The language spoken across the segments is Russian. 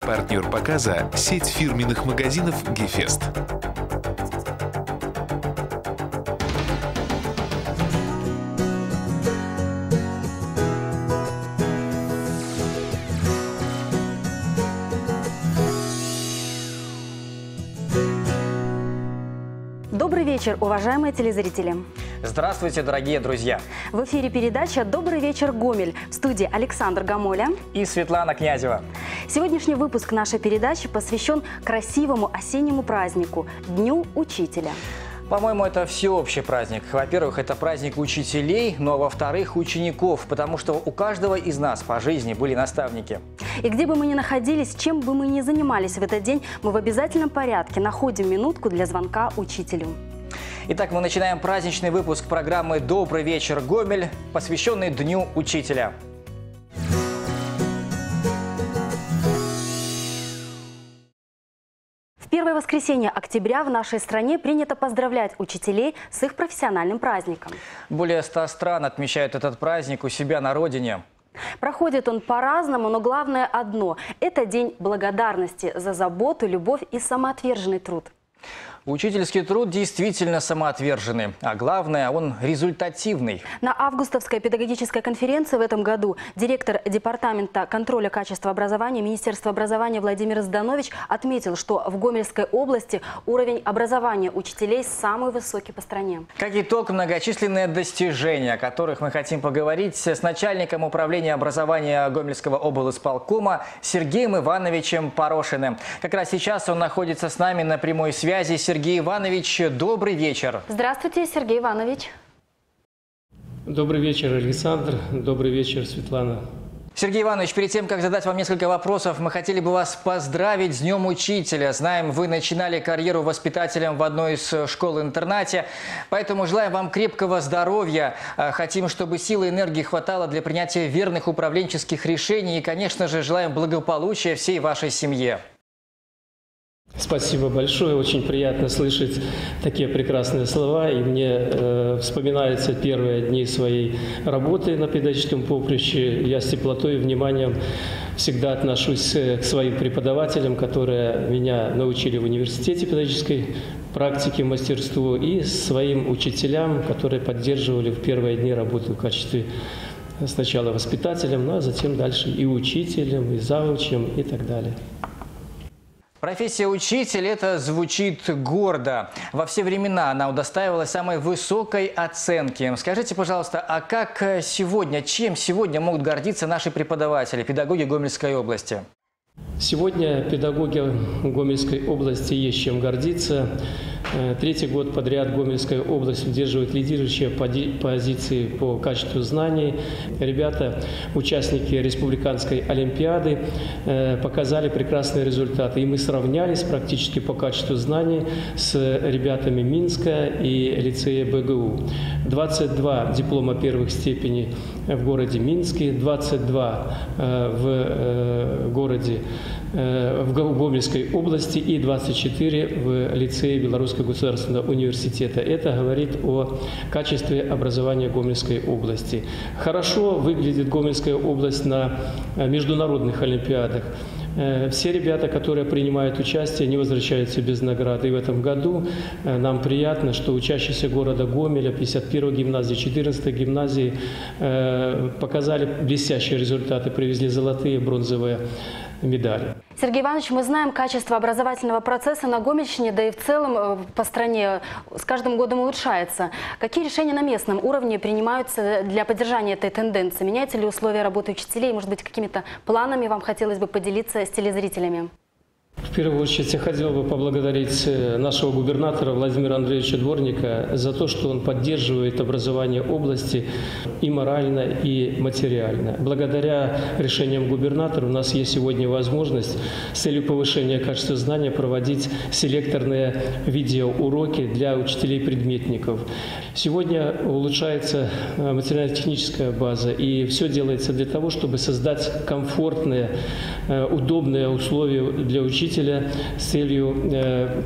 Партнер показа – сеть фирменных магазинов «Гефест». Добрый вечер, уважаемые телезрители. Здравствуйте, дорогие друзья. В эфире передача «Добрый вечер, Гомель» в студии Александр Гамоля и Светлана Князева. Сегодняшний выпуск нашей передачи посвящен красивому осеннему празднику – Дню Учителя. По-моему, это всеобщий праздник. Во-первых, это праздник учителей, ну а во-вторых, учеников, потому что у каждого из нас по жизни были наставники. И где бы мы ни находились, чем бы мы ни занимались в этот день, мы в обязательном порядке находим минутку для звонка учителю. Итак, мы начинаем праздничный выпуск программы «Добрый вечер, Гомель», посвященный Дню Учителя. Первое воскресенье октября в нашей стране принято поздравлять учителей с их профессиональным праздником. Более ста стран отмечают этот праздник у себя на родине. Проходит он по-разному, но главное одно – это день благодарности за заботу, любовь и самоотверженный труд. Учительский труд действительно самоотверженный, а главное, он результативный. На августовской педагогической конференции в этом году директор Департамента контроля качества образования Министерства образования Владимир Зданович отметил, что в Гомельской области уровень образования учителей самый высокий по стране. Как итог, многочисленные достижения, о которых мы хотим поговорить с начальником управления образования Гомельского облсполкома Сергеем Ивановичем Порошиным. Как раз сейчас он находится с нами на прямой связи. Сергей Иванович, добрый вечер. Здравствуйте, Сергей Иванович. Добрый вечер, Александр. Добрый вечер, Светлана. Сергей Иванович, перед тем, как задать вам несколько вопросов, мы хотели бы вас поздравить с Днем Учителя. Знаем, вы начинали карьеру воспитателем в одной из школ-интернате, поэтому желаем вам крепкого здоровья. Э, хотим, чтобы силы и энергии хватало для принятия верных управленческих решений и, конечно же, желаем благополучия всей вашей семье. Спасибо большое. Очень приятно слышать такие прекрасные слова. И мне э, вспоминаются первые дни своей работы на педагогическом поприще. Я с теплотой и вниманием всегда отношусь э, к своим преподавателям, которые меня научили в университете педагогической практике, мастерству, и своим учителям, которые поддерживали в первые дни работы в качестве сначала воспитателем, ну а затем дальше и учителем, и завучем и так далее. Профессия учитель – это звучит гордо. Во все времена она удостаивалась самой высокой оценки. Скажите, пожалуйста, а как сегодня, чем сегодня могут гордиться наши преподаватели, педагоги Гомельской области? Сегодня педагоги Гомельской области есть чем гордиться. Э, третий год подряд Гомельская область удерживает лидирующие позиции по качеству знаний. Ребята, участники Республиканской Олимпиады, э, показали прекрасные результаты. И мы сравнялись практически по качеству знаний с ребятами Минска и лицея БГУ. 22 диплома первых степеней в городе Минске, 22 э, в городе в Гомельской области и 24 в лицее Белорусской Московского государственного университета. Это говорит о качестве образования Гомельской области. Хорошо выглядит Гомельская область на э, международных олимпиадах. Э, все ребята, которые принимают участие, не возвращаются без награды. И в этом году э, нам приятно, что учащиеся города Гомеля, 51 гимназии, 14 гимназии показали блестящие результаты, привезли золотые, бронзовые медали. Сергей Иванович, мы знаем, качество образовательного процесса на Гомельщине, да и в целом э, по стране с каждым годом улучшается. Какие решения на местном уровне принимаются для поддержания этой тенденции? Меняются ли условия работы учителей? Может быть, какими-то планами вам хотелось бы поделиться с телезрителями? В первую очередь я хотел бы поблагодарить э, нашего губернатора Владимира Андреевича Дворника за то, что он поддерживает образование области и морально, и материально. Благодаря решениям губернатора у нас есть сегодня возможность с целью повышения качества знания проводить селекторные видеоуроки для учителей-предметников. Сегодня улучшается э, материально-техническая база, и все делается для того, чтобы создать комфортные, э, удобные условия для учителя с целью э,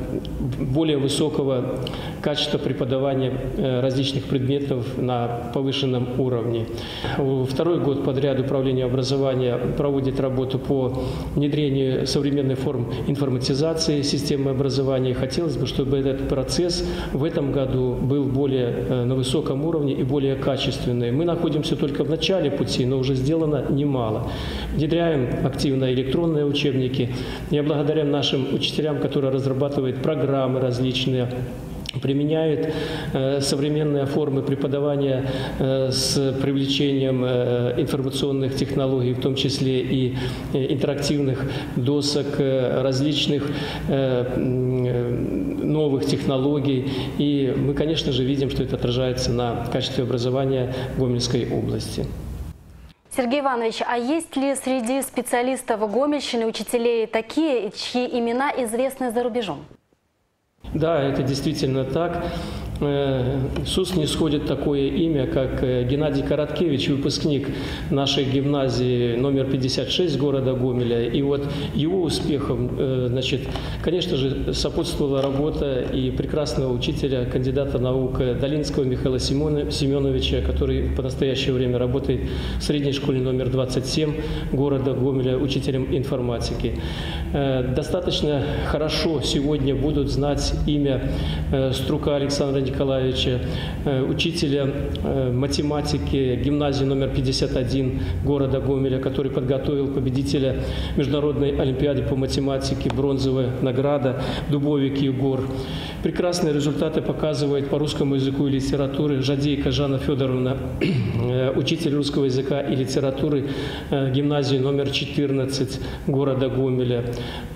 более высокого качества преподавания э, различных предметов на повышенном уровне. Второй год подряд Управление образования проводит работу по внедрению современных форм информатизации системы образования. Хотелось бы, чтобы этот процесс в этом году был более на высоком уровне и более качественный. Мы находимся только в начале пути, но уже сделано немало. Внедряем активно электронные учебники. Я благодарен нашим учителям, которые разрабатывают программы различные, применяют э, современные формы преподавания э, с привлечением э, информационных технологий, в том числе и интерактивных досок, различных новых технологий. И мы, конечно же, видим, что это отражается на качестве образования Гомельской области. Сергей Иванович, а есть ли среди специалистов Гомельщины, учителей такие, чьи имена известны за рубежом? Да, это действительно так. Э, с уст не сходит такое имя, как э, Геннадий Короткевич, выпускник нашей гимназии номер 56 города Гомеля. И вот его успехом, э, значит, конечно же, сопутствовала работа и прекрасного учителя, кандидата наук Долинского Михаила Семеновича, который по настоящее время работает в средней школе номер 27 города Гомеля учителем информатики. Достаточно хорошо сегодня будут знать имя Струка Александра Николаевича, э, учителя э, математики гимназии номер 51 города Гомеля, который подготовил победителя Международной Олимпиады по математике, бронзовая награда Дубовик Егор. Прекрасные результаты показывает по русскому языку и литературе Жадейка Жанна Федоровна, э, учитель русского языка и литературы гимназии номер 14 города Гомеля.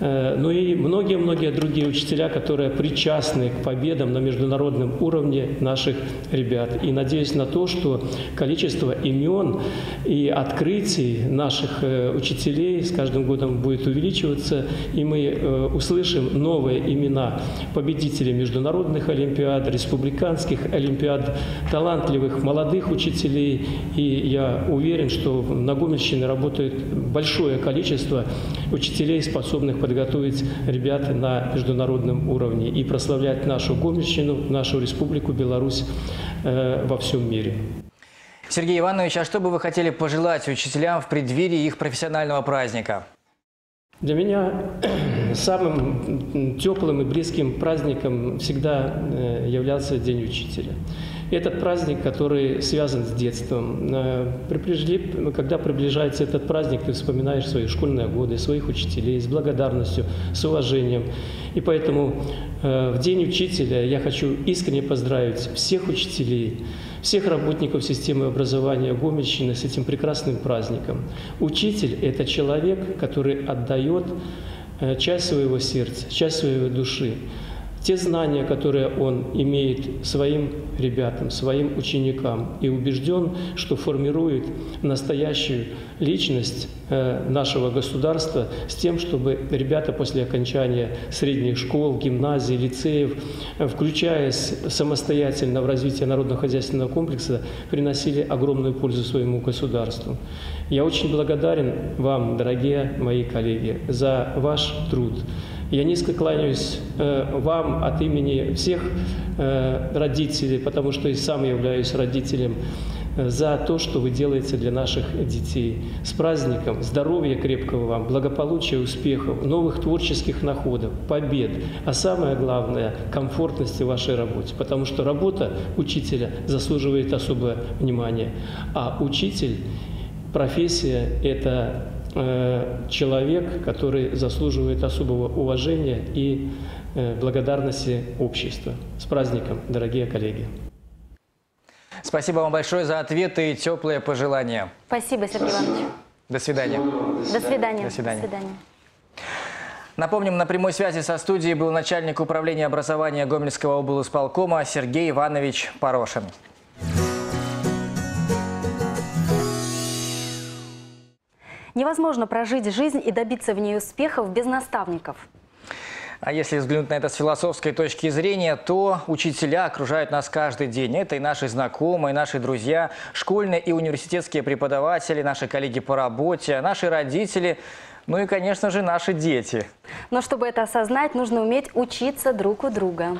Ну и многие-многие другие учителя, которые причастны к победам на международном уровне наших ребят. И надеюсь на то, что количество имен и открытий наших э, учителей с каждым годом будет увеличиваться, и мы э, услышим новые имена победителей международных олимпиад, республиканских олимпиад, талантливых молодых учителей. И я уверен, что на Гомельщине работает большое количество учителей, способных подготовить ребят на международном уровне и прославлять нашу Гомельщину, нашу республику Республику Беларусь э, во всем мире. Сергей Иванович, а что бы вы хотели пожелать учителям в преддверии их профессионального праздника? Для меня самым теплым и близким праздником всегда э, являлся День учителя. Этот праздник, который связан с детством. Э, когда приближается этот праздник, ты вспоминаешь свои школьные годы, своих учителей с благодарностью, с уважением. И поэтому э, в День учителя я хочу искренне поздравить всех учителей, всех работников системы образования Гомельщины с этим прекрасным праздником. Учитель – это человек, который отдает э, часть своего сердца, часть своей души те знания, которые он имеет своим ребятам, своим ученикам, и убежден, что формирует настоящую личность э, нашего государства с тем, чтобы ребята после окончания средних школ, гимназий, лицеев, э, включаясь самостоятельно в развитие народно-хозяйственного комплекса, приносили огромную пользу своему государству. Я очень благодарен вам, дорогие мои коллеги, за ваш труд. Я низко кланяюсь э, вам от имени всех э, родителей, потому что и сам являюсь родителем, э, за то, что вы делаете для наших детей. С праздником, здоровья крепкого вам, благополучия, успехов, новых творческих находов, побед, а самое главное – комфортности в вашей работе, потому что работа учителя заслуживает особое внимание, а учитель, профессия – это человек, который заслуживает особого уважения и э, благодарности общества. С праздником, дорогие коллеги! Спасибо вам большое за ответы и теплые пожелания. Спасибо, Сергей Иванович. До свидания. До свидания. До свидания. До свидания. Напомним, на прямой связи со студией был начальник управления образования Гомельского облсполкома Сергей Иванович Порошин. Невозможно прожить жизнь и добиться в ней успехов без наставников. А если взглянуть на это с философской точки зрения, то учителя окружают нас каждый день. Это и наши знакомые, наши друзья, школьные и университетские преподаватели, наши коллеги по работе, наши родители – Ну и, конечно же, наши дети. Но чтобы это осознать, нужно уметь учиться друг у друга.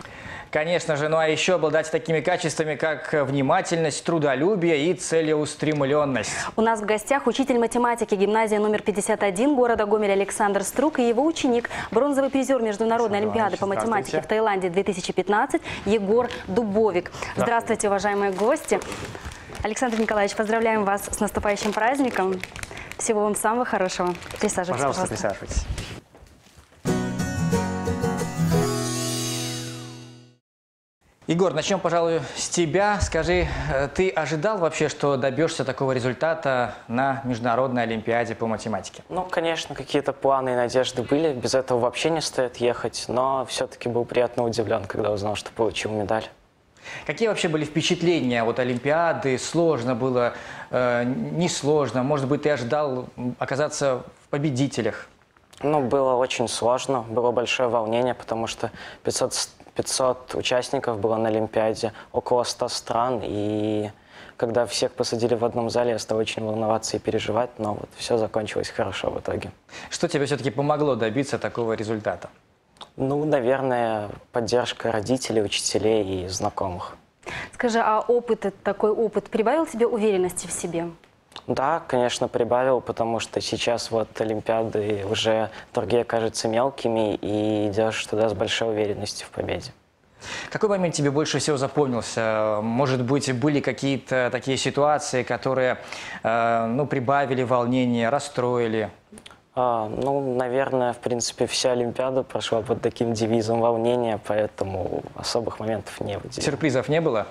Конечно же, ну а еще обладать такими качествами, как внимательность, трудолюбие и целеустремленность. У нас в гостях учитель математики гимназии номер 51 города Гомель Александр Струк и его ученик, бронзовый призер Международной Александр Олимпиады по математике в Таиланде 2015 Егор Дубовик. Здравствуйте, уважаемые гости. Александр Николаевич, поздравляем вас с наступающим праздником. Всего вам самого хорошего. Присаживайтесь, Пожалуйста, пожалуйста. присаживайтесь. Егор, начнем, пожалуй, с тебя. Скажи, э, ты ожидал вообще, что добьешься такого результата на Международной Олимпиаде по математике? Ну, конечно, какие-то планы и надежды были. Без этого вообще не стоит ехать. Но все-таки был приятно удивлен, когда узнал, что получил медаль. Какие вообще были впечатления от Олимпиады? Сложно было, э, несложно? Может быть, ты ожидал оказаться в победителях? Ну, было очень сложно, было большое волнение, потому что 500, с- 500 участников было на Олимпиаде, около 100 стран, и когда всех посадили в одном зале, я стал очень волноваться и переживать, но вот все закончилось хорошо в итоге. Что тебе все-таки помогло добиться такого результата? Ну, наверное, поддержка родителей, учителей и знакомых. Скажи, а опыт, этот- такой опыт прибавил тебе уверенности в себе? Да, конечно, прибавил, потому что сейчас вот Олимпиады уже другие кажутся мелкими, и идешь туда с большой уверенностью в победе. Какой момент тебе больше всего запомнился? Может быть, были какие-то такие ситуации, которые э, ну, прибавили волнение, расстроили? А, ну, наверное, в принципе, вся Олимпиада прошла под таким девизом волнения, поэтому особых моментов не выделил. Сюрпризов не было?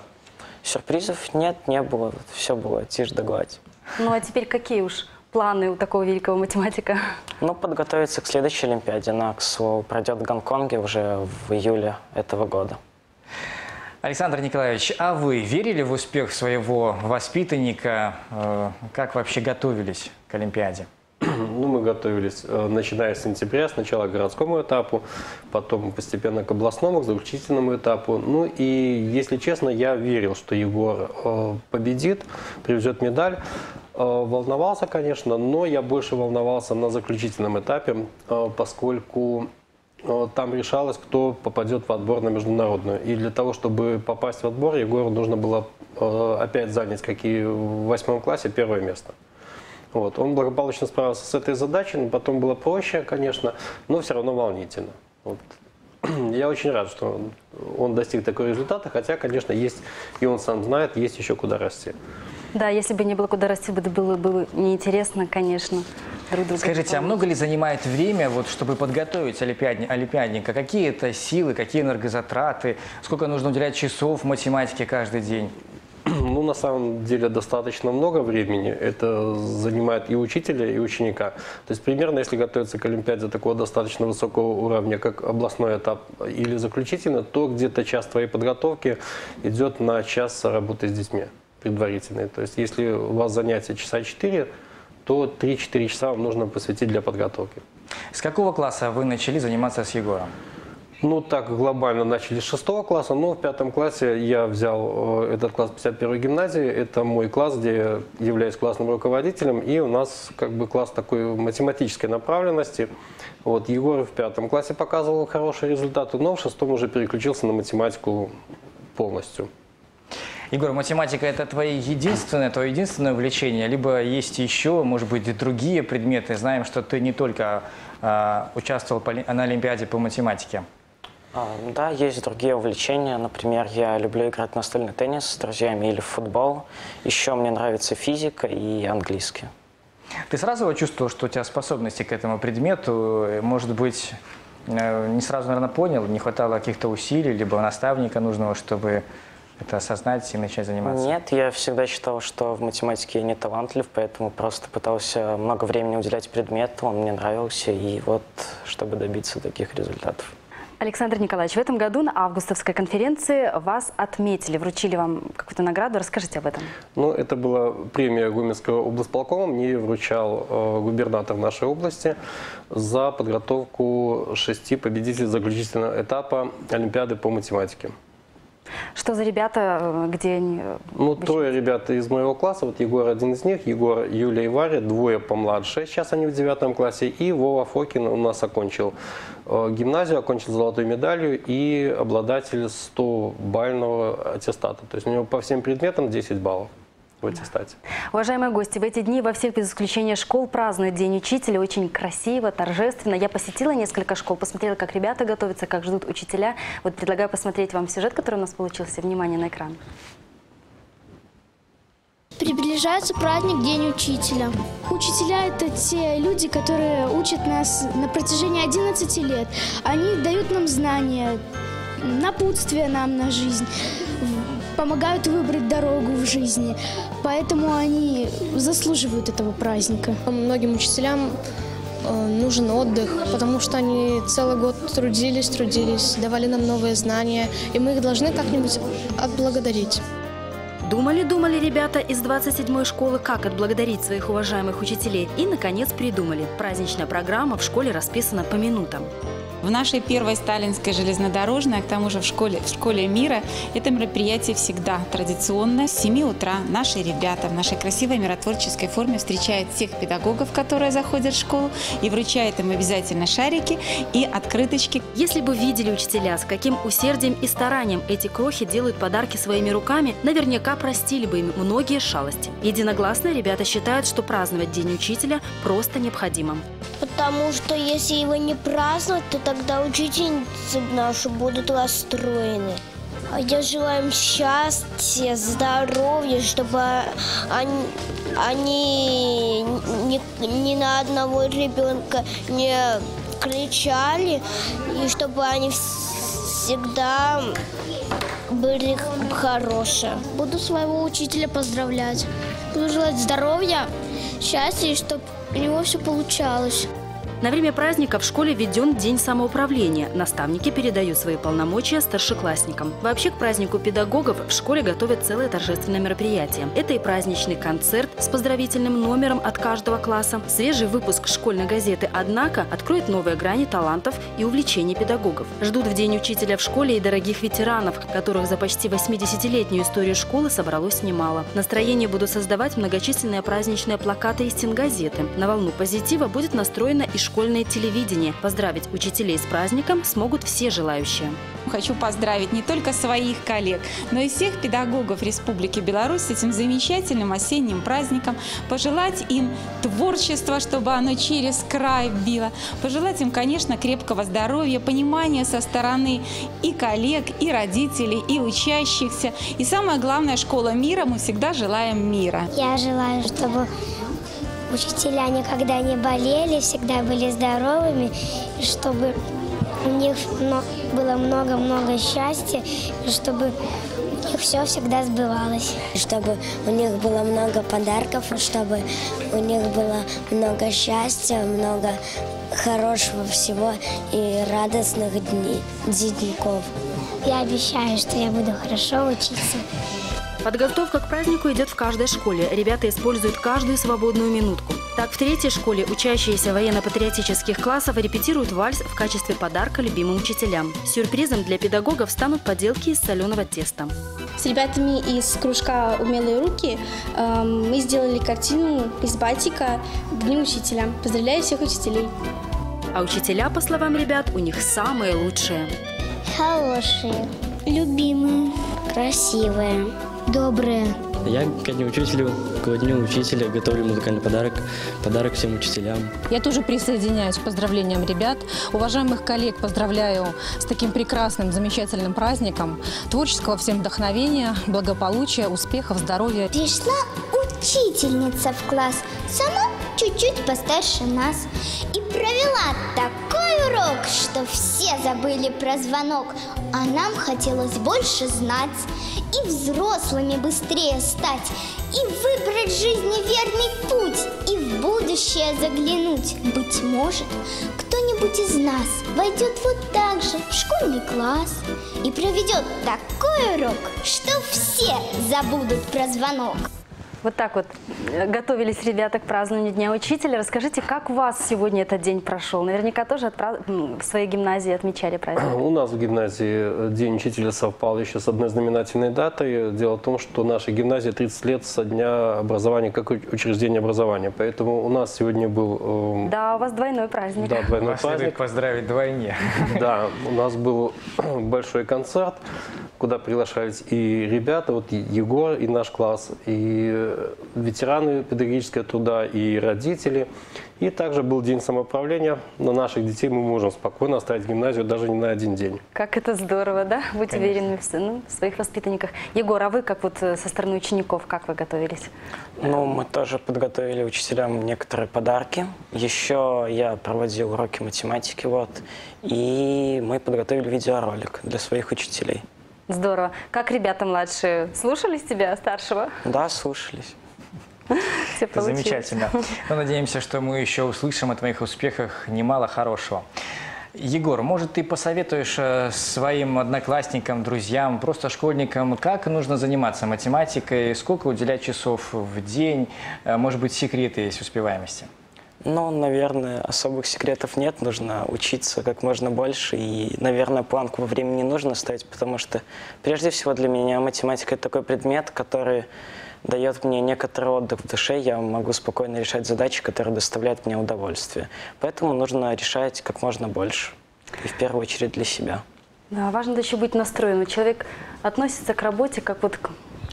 Сюрпризов нет, не было, все было тишь да гладь. Ну а теперь какие уж планы у такого великого математика? Ну, подготовиться к следующей Олимпиаде, она, к слову, пройдет в Гонконге уже в июле этого года. Александр Николаевич, а вы верили в успех своего воспитанника? Э, Как вообще готовились к Олимпиаде? Ну, мы готовились, э, начиная с сентября, сначала к городскому этапу, потом постепенно к областному, к заключительному этапу. Ну и, если честно, я верил, что Егор э, победит, привезет медаль. Э, Волновался, конечно, но я больше волновался на заключительном этапе, поскольку там решалось, кто попадет в отбор на международную. И для того, чтобы попасть в отбор, Егору нужно было опять занять, как и в восьмом классе, первое место. Вот. Он благополучно справился с этой задачей, но потом было проще, конечно, но все равно волнительно. Вот. Я очень рад, что он, достиг такого результата, хотя, конечно, есть, и он сам знает, есть еще куда расти. Да, если бы не было куда расти, бы было бы неинтересно, конечно, друг друга. Скажите, а много ли занимает время, вот, чтобы подготовить олимпиадни- олимпиадника? Какие это силы, какие энергозатраты? Сколько нужно уделять часов математике каждый день? Ну, на самом деле, достаточно много времени. Это занимает и учителя, и ученика. То есть, примерно, если готовиться к Олимпиаде такого достаточно высокого уровня, как областной этап или заключительный, то где-то час твоей подготовки идет на час работы с детьми предварительной. То есть, если у вас занятие часа 4, то 3-4 часа вам нужно посвятить для подготовки. С какого класса вы начали заниматься с Егором? Ну, так глобально начали с шестого класса, но в пятом классе я взял э, этот класс 51 гимназии. Это мой класс, где я являюсь классным руководителем, и у нас как бы класс такой математической направленности. Вот Егор в пятом классе показывал хорошие результаты, но в шестом уже переключился на математику полностью. Егор, математика это твое единственное, твое единственное увлечение, либо есть еще, может быть, и другие предметы. Знаем, что ты не только а, участвовал на Олимпиаде по математике. А, да, есть другие увлечения. Например, я люблю играть в настольный теннис с друзьями или в футбол. Еще мне нравится физика и английский. Ты сразу чувствовал, что у тебя способности к этому предмету, э, может быть, э, не сразу, наверное, понял, не хватало каких-то усилий, либо наставника нужного, чтобы это осознать и начать заниматься? Нет, я всегда считал, что в математике я не талантлив, поэтому просто пытался много времени уделять предмету, он мне нравился, и вот чтобы добиться таких результатов. Александр Николаевич, в этом году на августовской конференции вас отметили, вручили вам какую-то награду. Расскажите об этом. Ну, это была премия Гомельского облсполкома. Мне вручал э, губернатор нашей области за подготовку шести победителей заключительного этапа Олимпиады по математике. Что за ребята, э, где они? э, Ну, обучаются? трое ребят из моего класса, вот Егор один из них, Егор, Юлия и Варя, двое помладше, сейчас они в девятом классе, и Вова Фокин у нас окончил э, гимназию, окончил золотой медалью и обладатель 100-бального аттестата. То есть у него по всем предметам 10 баллов в аттестате. Уважаемые гости, в эти дни во всех без исключения школ празднуют День учителя. Очень красиво, торжественно. Я посетила несколько школ, посмотрела, как ребята готовятся, как ждут учителя. Вот предлагаю посмотреть вам сюжет, который у нас получился. Внимание на экран. Приближается праздник День учителя. Учителя – это те люди, которые учат нас на протяжении 11 лет. Они дают нам знания, напутствие нам на жизнь, помогают выбрать дорогу в жизни. Поэтому они заслуживают этого праздника. Многим учителям э, нужен отдых, потому что они целый год трудились, трудились, давали нам новые знания, и мы их должны как-нибудь отблагодарить. Думали-думали ребята из 27-й школы, как отблагодарить своих уважаемых учителей. И, наконец, придумали. Праздничная программа в школе расписана по минутам. В нашей первой сталинской железнодорожной, а к тому же в школе, в школе мира, это мероприятие всегда традиционное. С 7 утра наши ребята в нашей красивой миротворческой форме встречают всех педагогов, которые заходят в школу, и вручают им обязательно шарики и открыточки. Если бы видели учителя, с каким усердием и старанием эти крохи делают подарки своими руками, наверняка простили бы им многие шалости. Единогласно ребята считают, что праздновать День учителя просто необходимо. Потому что если его не праздновать, то тогда учительницы наши будут расстроены. А я желаю им счастья, здоровья, чтобы они, они ни, ни на одного ребенка не кричали, и чтобы они всегда были хорошие. Буду своего учителя поздравлять. Буду желать здоровья, счастья, и чтобы у него все получалось. На время праздника в школе введен День самоуправления. Наставники передают свои полномочия старшеклассникам. Вообще к празднику педагогов в школе готовят целое торжественное мероприятие. Это и праздничный концерт с поздравительным номером от каждого класса. Свежий выпуск школьной газеты «Однако» откроет новые грани талантов и увлечений педагогов. Ждут в День учителя в школе и дорогих ветеранов, которых за почти 80-летнюю историю школы собралось немало. Настроение будут создавать многочисленные праздничные плакаты и стенгазеты. На волну позитива будет настроено и школьное телевидение. Поздравить учителей с праздником смогут все желающие. Хочу поздравить не только своих коллег, но и всех педагогов Республики Беларусь с этим замечательным осенним праздником. Пожелать им творчества, чтобы оно через край било. Пожелать им, конечно, крепкого здоровья, понимания со стороны и коллег, и родителей, и учащихся. И самое главное, школа мира, мы всегда желаем мира. Я желаю, чтобы учителя никогда не болели, всегда были здоровыми, и чтобы у них было много-много счастья, и чтобы у них все всегда сбывалось. чтобы у них было много подарков, и чтобы у них было много счастья, много хорошего всего и радостных дней, деньков. Я обещаю, что я буду хорошо учиться. Подготовка к празднику идет в каждой школе. Ребята используют каждую свободную минутку. Так, в третьей школе учащиеся военно-патриотических классов репетируют вальс в качестве подарка любимым учителям. Сюрпризом для педагогов станут поделки из соленого теста. С ребятами из кружка «Умелые руки» эм, мы сделали картину из батика к Дню учителя. Поздравляю всех учителей! А учителя, по словам ребят, у них самые лучшие. Хорошие, любимые, красивые, добрые. Я к Дню учителю, к Дню учителя готовлю музыкальный подарок, подарок всем учителям. Я тоже присоединяюсь к поздравлениям ребят. Уважаемых коллег поздравляю с таким прекрасным, замечательным праздником. Творческого всем вдохновения, благополучия, успехов, здоровья. Пришла учительница в класс, сама чуть-чуть постарше нас, и провела такой урок, что все забыли про звонок, а нам хотелось больше знать, и взрослыми быстрее стать, и выбрать жизни верный путь, и в будущее заглянуть. Быть может, кто-нибудь из нас войдет вот так же в школьный класс и проведет такой урок, что все забудут про звонок. Вот так вот э, готовились ребята к празднованию Дня Учителя. Расскажите, как у вас сегодня этот день прошел? Наверняка тоже отпра- в своей гимназии отмечали праздник. У нас в гимназии э, День учителя совпал еще с одной знаменательной датой. Дело в том, что наша гимназия 30 лет со дня образования, как учреждение образования. Поэтому у нас сегодня был э, Да, у вас двойной праздник. да, двойной Вас праздник. поздравить вдвойне. Да, у нас был большой концерт, куда приглашались и ребята, вот Егор, и наш класс, и ветераны педагогического труда, и родители. И также был день самоуправления. На наших детей мы можем спокойно оставить гимназию даже не на один день. Как это здорово, да? Быть уверенными в, ну, в своих воспитанниках. Егор, а вы как вот э, со стороны учеников, как вы готовились? Ну, мы тоже подготовили учителям некоторые подарки. Еще я проводил уроки математики, вот. И мы подготовили видеоролик для своих учителей. Здорово. Как ребята младшие? Слушались тебя, старшего? Да, слушались. Все получилось. Замечательно. Но надеемся, что мы еще услышим о твоих успехах немало хорошего. Егор, может, ты посоветуешь э, своим одноклассникам, друзьям, просто школьникам, как нужно заниматься математикой, сколько уделять часов в день, Э, может быть, секреты есть успеваемости? Ну, наверное, особых секретов нет. Нужно учиться как можно больше. И, наверное, планку во времени нужно ставить, потому что, прежде всего, для меня математика – это такой предмет, который дает мне некоторый отдых в душе. Я могу спокойно решать задачи, которые доставляют мне удовольствие. Поэтому нужно решать как можно больше. И в первую очередь для себя. Да, важно еще быть настроенным. Человек относится к работе как вот к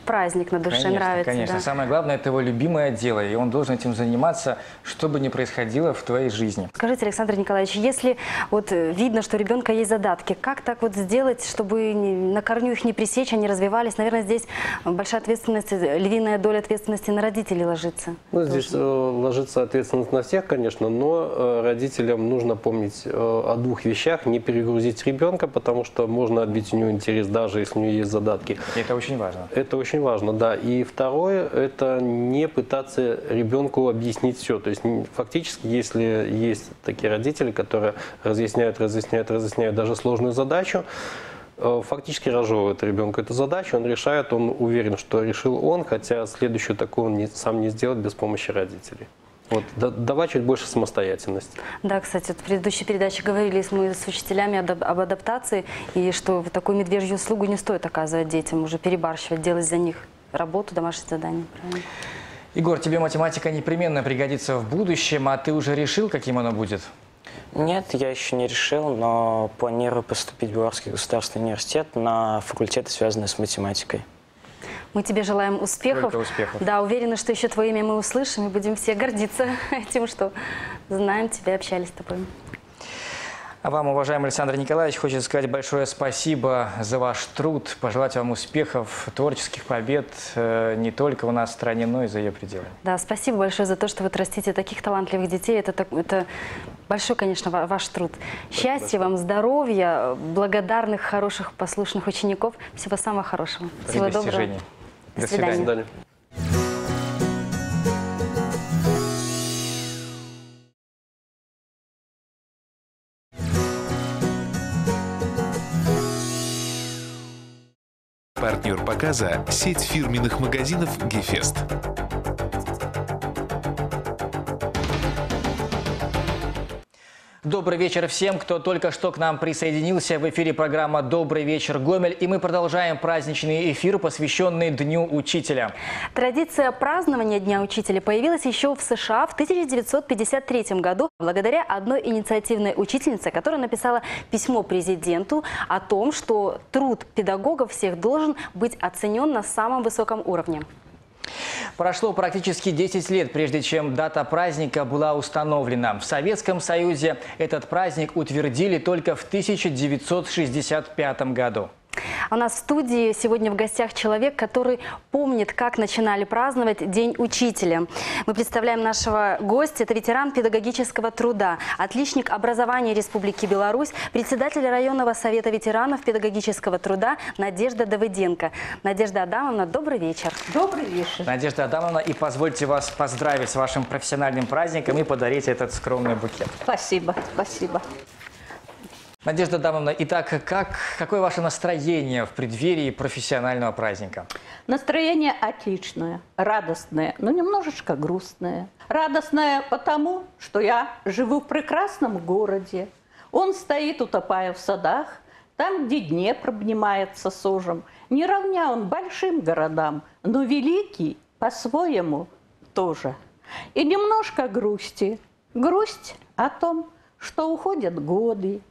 праздник на душе конечно, нравится. конечно. да. Самое главное – это его любимое дело, и он должен этим заниматься, что бы ни происходило в твоей жизни. Скажите, Александр Николаевич, если вот э, видно, что у ребенка есть задатки, как так вот сделать, чтобы на корню их не пресечь, они развивались? Наверное, здесь большая ответственность, э, львиная доля ответственности на родителей ложится. Ну, здесь э, ложится ответственность на всех, конечно, но родителям нужно помнить о двух вещах. Не перегрузить ребенка, потому что можно отбить у него интерес, даже если у него есть задатки. И это очень важно. Это очень важно, да. И второе, это не пытаться ребенку объяснить все. То есть фактически, если есть такие родители, которые разъясняют, разъясняют, разъясняют даже сложную задачу, э, фактически разжевывает ребенка эту задачу, он решает, он уверен, что решил он, хотя следующую такую он сам не сделает без помощи родителей. Вот, да- давать чуть больше самостоятельности. Да, кстати, в предыдущей передаче говорили мы с учителями об адаптации, и что такую медвежью услугу не стоит оказывать детям, уже перебарщивать, делать за них работу, домашнее задание. Правильно? Егор, тебе математика непременно пригодится в будущем, а ты уже решил, каким она будет? Нет, я еще не решил, но планирую поступить в Белорусский государственный университет на факультеты, связанные с математикой. Мы тебе желаем успехов. Только успехов. Да, уверены, что еще твое имя мы услышим и будем все гордиться тем, что знаем тебя, общались с тобой. А вам, уважаемый Александр Николаевич, хочется сказать большое спасибо за ваш труд, пожелать вам успехов, творческих побед э, не только у нас в стране, но и за ее пределами. Да, спасибо большое за то, что вы растите таких талантливых детей. Это, так- это большой, конечно, ва- ваш труд. Счастья вам, здоровья, благодарных, хороших, послушных учеников. Всего самого хорошего. Всего доброго. До До свидания. свидания. До свидания. Партнер показа – сеть фирменных магазинов «Гефест». Добрый вечер всем, кто только что к нам присоединился. В эфире программа «Добрый вечер, Гомель». И мы продолжаем праздничный эфир, посвященный Дню Учителя. Традиция празднования Дня Учителя появилась еще в США в 1953 году благодаря одной инициативной учительнице, которая написала письмо президенту о том, что труд педагогов всех должен быть оценен на самом высоком уровне. Прошло практически 10 лет, прежде чем дата праздника была установлена. В Советском Союзе этот праздник утвердили только в 1965 году. А У нас в студии сегодня в гостях человек, который помнит, как начинали праздновать День учителя. Мы представляем нашего гостя. Это ветеран педагогического труда, отличник образования Республики Беларусь, председатель районного совета ветеранов педагогического труда Надежда Давыденко. Надежда Адамовна, добрый вечер. Добрый вечер. Надежда Адамовна, и позвольте вас поздравить с вашим профессиональным праздником и подарить этот скромный букет. Спасибо, спасибо. Надежда Адамовна, итак, как, какое ваше настроение в преддверии профессионального праздника? Настроение отличное, радостное, но немножечко грустное. Радостное потому, что я живу в прекрасном городе. Он стоит, утопая в садах, там, где Днепр обнимается сужем. Не равня он большим городам, но великий по-своему тоже. И немножко грусти. Грусть о том, что уходят годы,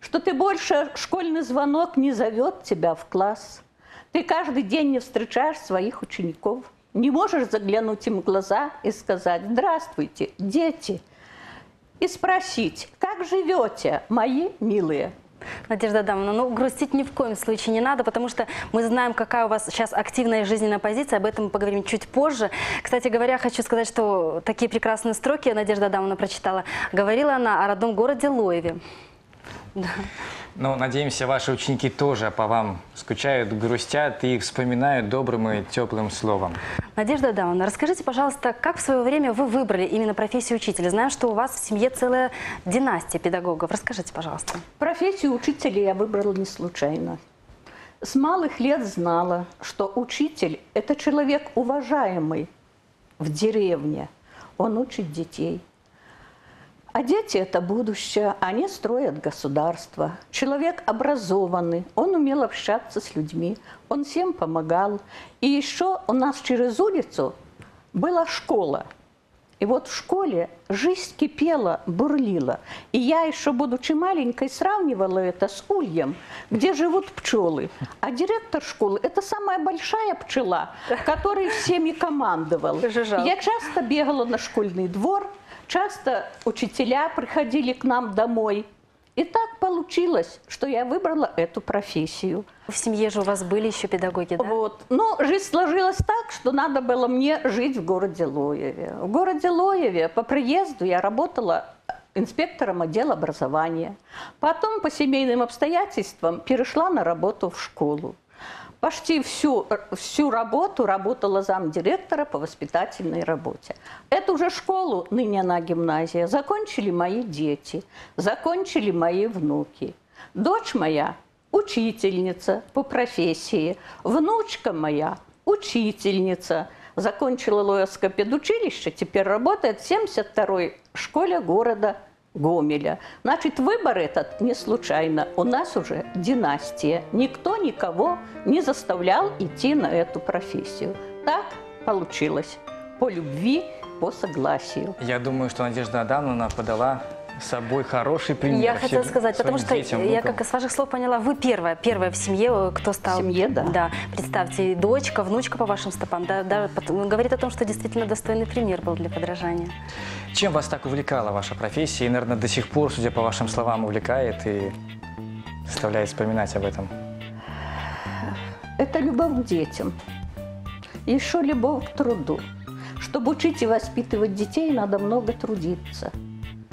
что ты больше школьный звонок не зовет тебя в класс. Ты каждый день не встречаешь своих учеников, не можешь заглянуть им в глаза и сказать «Здравствуйте, дети!» и спросить «Как живете, мои милые?» Надежда Адамовна, ну грустить ни в коем случае не надо, потому что мы знаем, какая у вас сейчас активная жизненная позиция, об этом мы поговорим чуть позже. Кстати говоря, хочу сказать, что такие прекрасные строки Надежда Адамовна прочитала. Говорила она о родном городе Лоеве. Да. Ну, надеемся, ваши ученики тоже по вам скучают, грустят и вспоминают добрым и теплым словом. Надежда Адамовна, расскажите, пожалуйста, как в свое время вы выбрали именно профессию учителя? Знаю, что у вас в семье целая династия педагогов. Расскажите, пожалуйста. Профессию учителя я выбрала не случайно. С малых лет знала, что учитель – это человек уважаемый в деревне. Он учит детей. А дети – это будущее, они строят государство. Человек образованный, он умел общаться с людьми, он всем помогал. И еще у нас через улицу была школа. И вот в школе жизнь кипела, бурлила. И я еще, будучи маленькой, сравнивала это с ульем, где живут пчелы. А директор школы – это самая большая пчела, которой всеми командовал. Я часто бегала на школьный двор – Часто учителя приходили к нам домой. И так получилось, что я выбрала эту профессию. В семье же у вас были еще педагоги, да? Вот. Но жизнь сложилась так, что надо было мне жить в городе Лоеве. В городе Лоеве по приезду я работала инспектором отдела образования. Потом по семейным обстоятельствам перешла на работу в школу. Почти всю, всю работу работала замдиректора по воспитательной работе. Эту уже школу, ныне она гимназия, закончили мои дети, закончили мои внуки. Дочь моя – учительница по профессии, внучка моя – учительница. Закончила Лоевское педучилище, теперь работает в 72-й школе города Гомеля. Значит, выбор этот не случайно. У нас уже династия. Никто никого не заставлял идти на эту профессию. Так получилось. По любви, по согласию. Я думаю, что Надежда Адамовна подала собой хороший пример. Я хотела сказать, потому что детям, я как из ваших слов поняла, вы первая, первая в семье, кто стал... В семье, да. Да, представьте, дочка, внучка по вашим стопам, да, да, говорит о том, что действительно достойный пример был для подражания. Чем вас так увлекала ваша профессия и, наверное, до сих пор, судя по вашим словам, увлекает и заставляет вспоминать об этом? Это любовь к детям. Еще любовь к труду. Чтобы учить и воспитывать детей, надо много трудиться –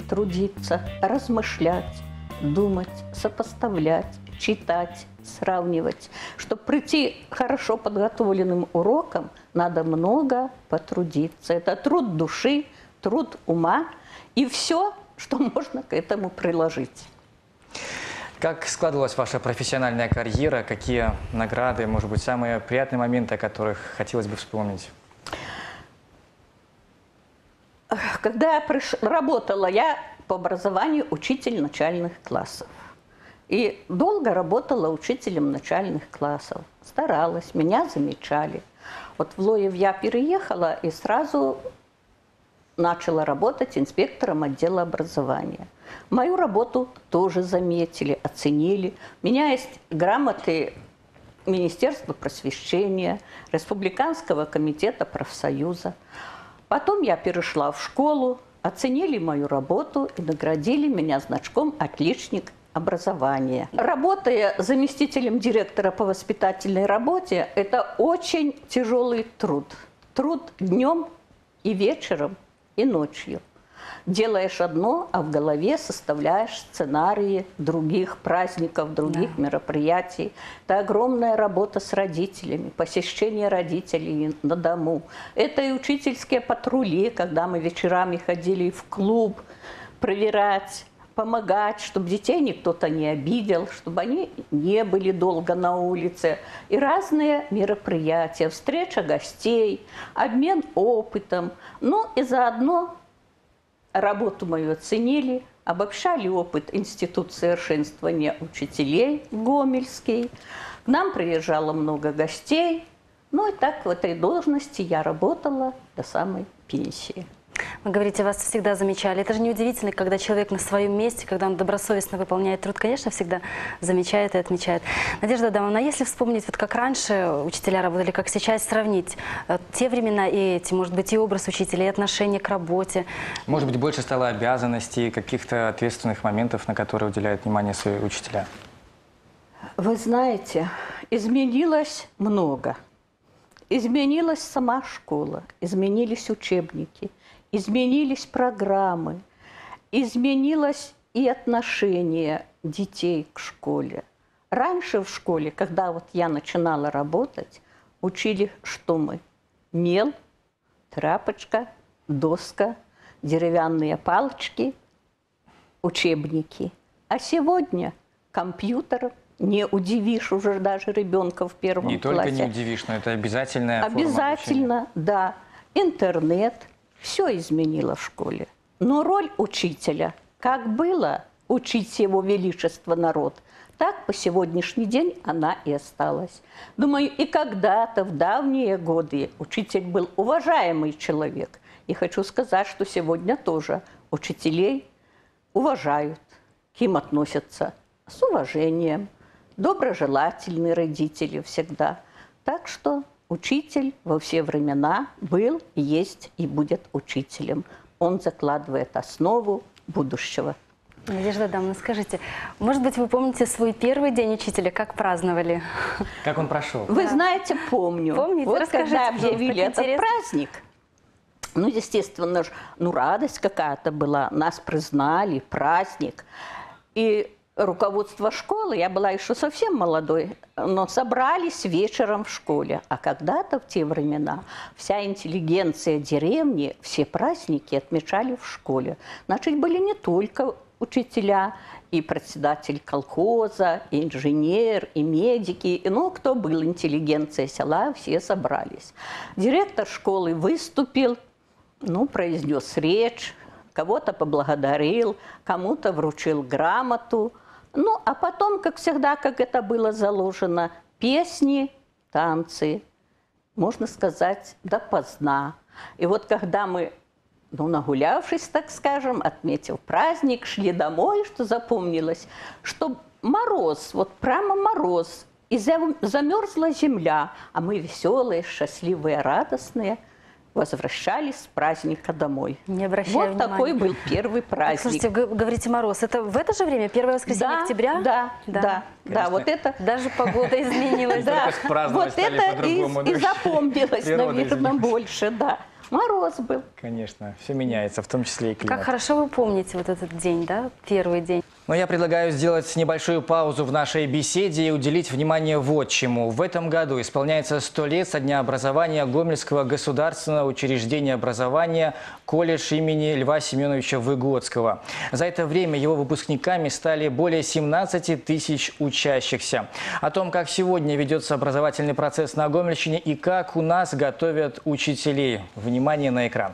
трудиться, размышлять, думать, сопоставлять, читать, сравнивать. Чтобы прийти хорошо подготовленным уроком, надо много потрудиться. Это труд души, труд ума и все, что можно к этому приложить. Как складывалась ваша профессиональная карьера? Какие награды, может быть, самые приятные моменты, о которых хотелось бы вспомнить? Когда я приш... работала, я по образованию учитель начальных классов. И долго работала учителем начальных классов. Старалась, меня замечали. Вот в Лоев я переехала и сразу начала работать инспектором отдела образования. Мою работу тоже заметили, оценили. У меня есть грамоты Министерства просвещения, Республиканского комитета профсоюза. Потом я перешла в школу, оценили мою работу и наградили меня значком «Отличник образования». Работая заместителем директора по воспитательной работе, это очень тяжелый труд. Труд днем и вечером, и ночью делаешь одно, а в голове составляешь сценарии других праздников, других да. мероприятий. Это огромная работа с родителями, посещение родителей на дому. Это и учительские патрули, когда мы вечерами ходили в клуб проверять помогать, чтобы детей никто-то не обидел, чтобы они не были долго на улице. И разные мероприятия, встреча гостей, обмен опытом. Ну и заодно работу мою оценили, обобщали опыт Институт совершенствования учителей Гомельский. К нам приезжало много гостей. Ну и так в этой должности я работала до самой пенсии. Вы говорите, вас всегда замечали. Это же неудивительно, когда человек на своем месте, когда он добросовестно выполняет труд, конечно, всегда замечает и отмечает. Надежда Адамовна, а если вспомнить, вот как раньше учителя работали, как сейчас, сравнить э, те времена и эти, может быть, и образ учителя, и отношение к работе. Может быть, больше стало обязанностей, каких-то ответственных моментов, на которые уделяют внимание свои учителя? Вы знаете, изменилось много. Изменилась сама школа, изменились учебники – изменились программы, изменилось и отношение детей к школе. Раньше в школе, когда вот я начинала работать, учили, что мы? Мел, тряпочка, доска, деревянные палочки, учебники. А сегодня компьютер не удивишь уже даже ребенка в первом не классе. Не только не удивишь, но это обязательная Обязательно, да. Интернет – все изменило в школе. Но роль учителя, как было учить его величество народ, так по сегодняшний день она и осталась. Думаю, и когда-то, в давние годы, учитель был уважаемый человек. И хочу сказать, что сегодня тоже учителей уважают, к им относятся с уважением, доброжелательные родители всегда. Так что Учитель во все времена был, есть и будет учителем. Он закладывает основу будущего. Надежда Адамовна, скажите, может быть, вы помните свой первый день учителя, как праздновали? Как он прошел? Вы да. знаете, помню. Помните? Вот Расскажите, когда объявили этот интересно. праздник, ну, естественно, ну, радость какая-то была, нас признали, праздник. И руководство школы, я была еще совсем молодой, но собрались вечером в школе. А когда-то в те времена вся интеллигенция деревни все праздники отмечали в школе. Значит, были не только учителя, и председатель колхоза, и инженер, и медики, и ну, кто был интеллигенция села, все собрались. Директор школы выступил, ну, произнес речь, кого-то поблагодарил, кому-то вручил грамоту – ну, а потом, как всегда, как это было заложено, песни, танцы, можно сказать, допоздна. И вот когда мы, ну, нагулявшись, так скажем, отметил праздник, шли домой, что запомнилось, что мороз, вот прямо мороз, и замерзла земля, а мы веселые, счастливые, радостные – возвращались с праздника домой. Не обращая Вот внимания. такой был первый праздник. Слушайте, вы говорите мороз, это в это же время, первое воскресенье да, октября? Да, да, да, да, вот это... Даже погода изменилась. Да, вот это и запомнилось, наверное, больше, да. Мороз был. Конечно, все меняется, в том числе и климат. Как хорошо вы помните вот этот день, да, первый день. Но я предлагаю сделать небольшую паузу в нашей беседе и уделить внимание вот чему. В этом году исполняется 100 лет со дня образования Гомельского государственного учреждения образования колледж имени Льва Семеновича Выгодского. За это время его выпускниками стали более 17 тысяч учащихся. О том, как сегодня ведется образовательный процесс на Гомельщине и как у нас готовят учителей. Внимание на экран.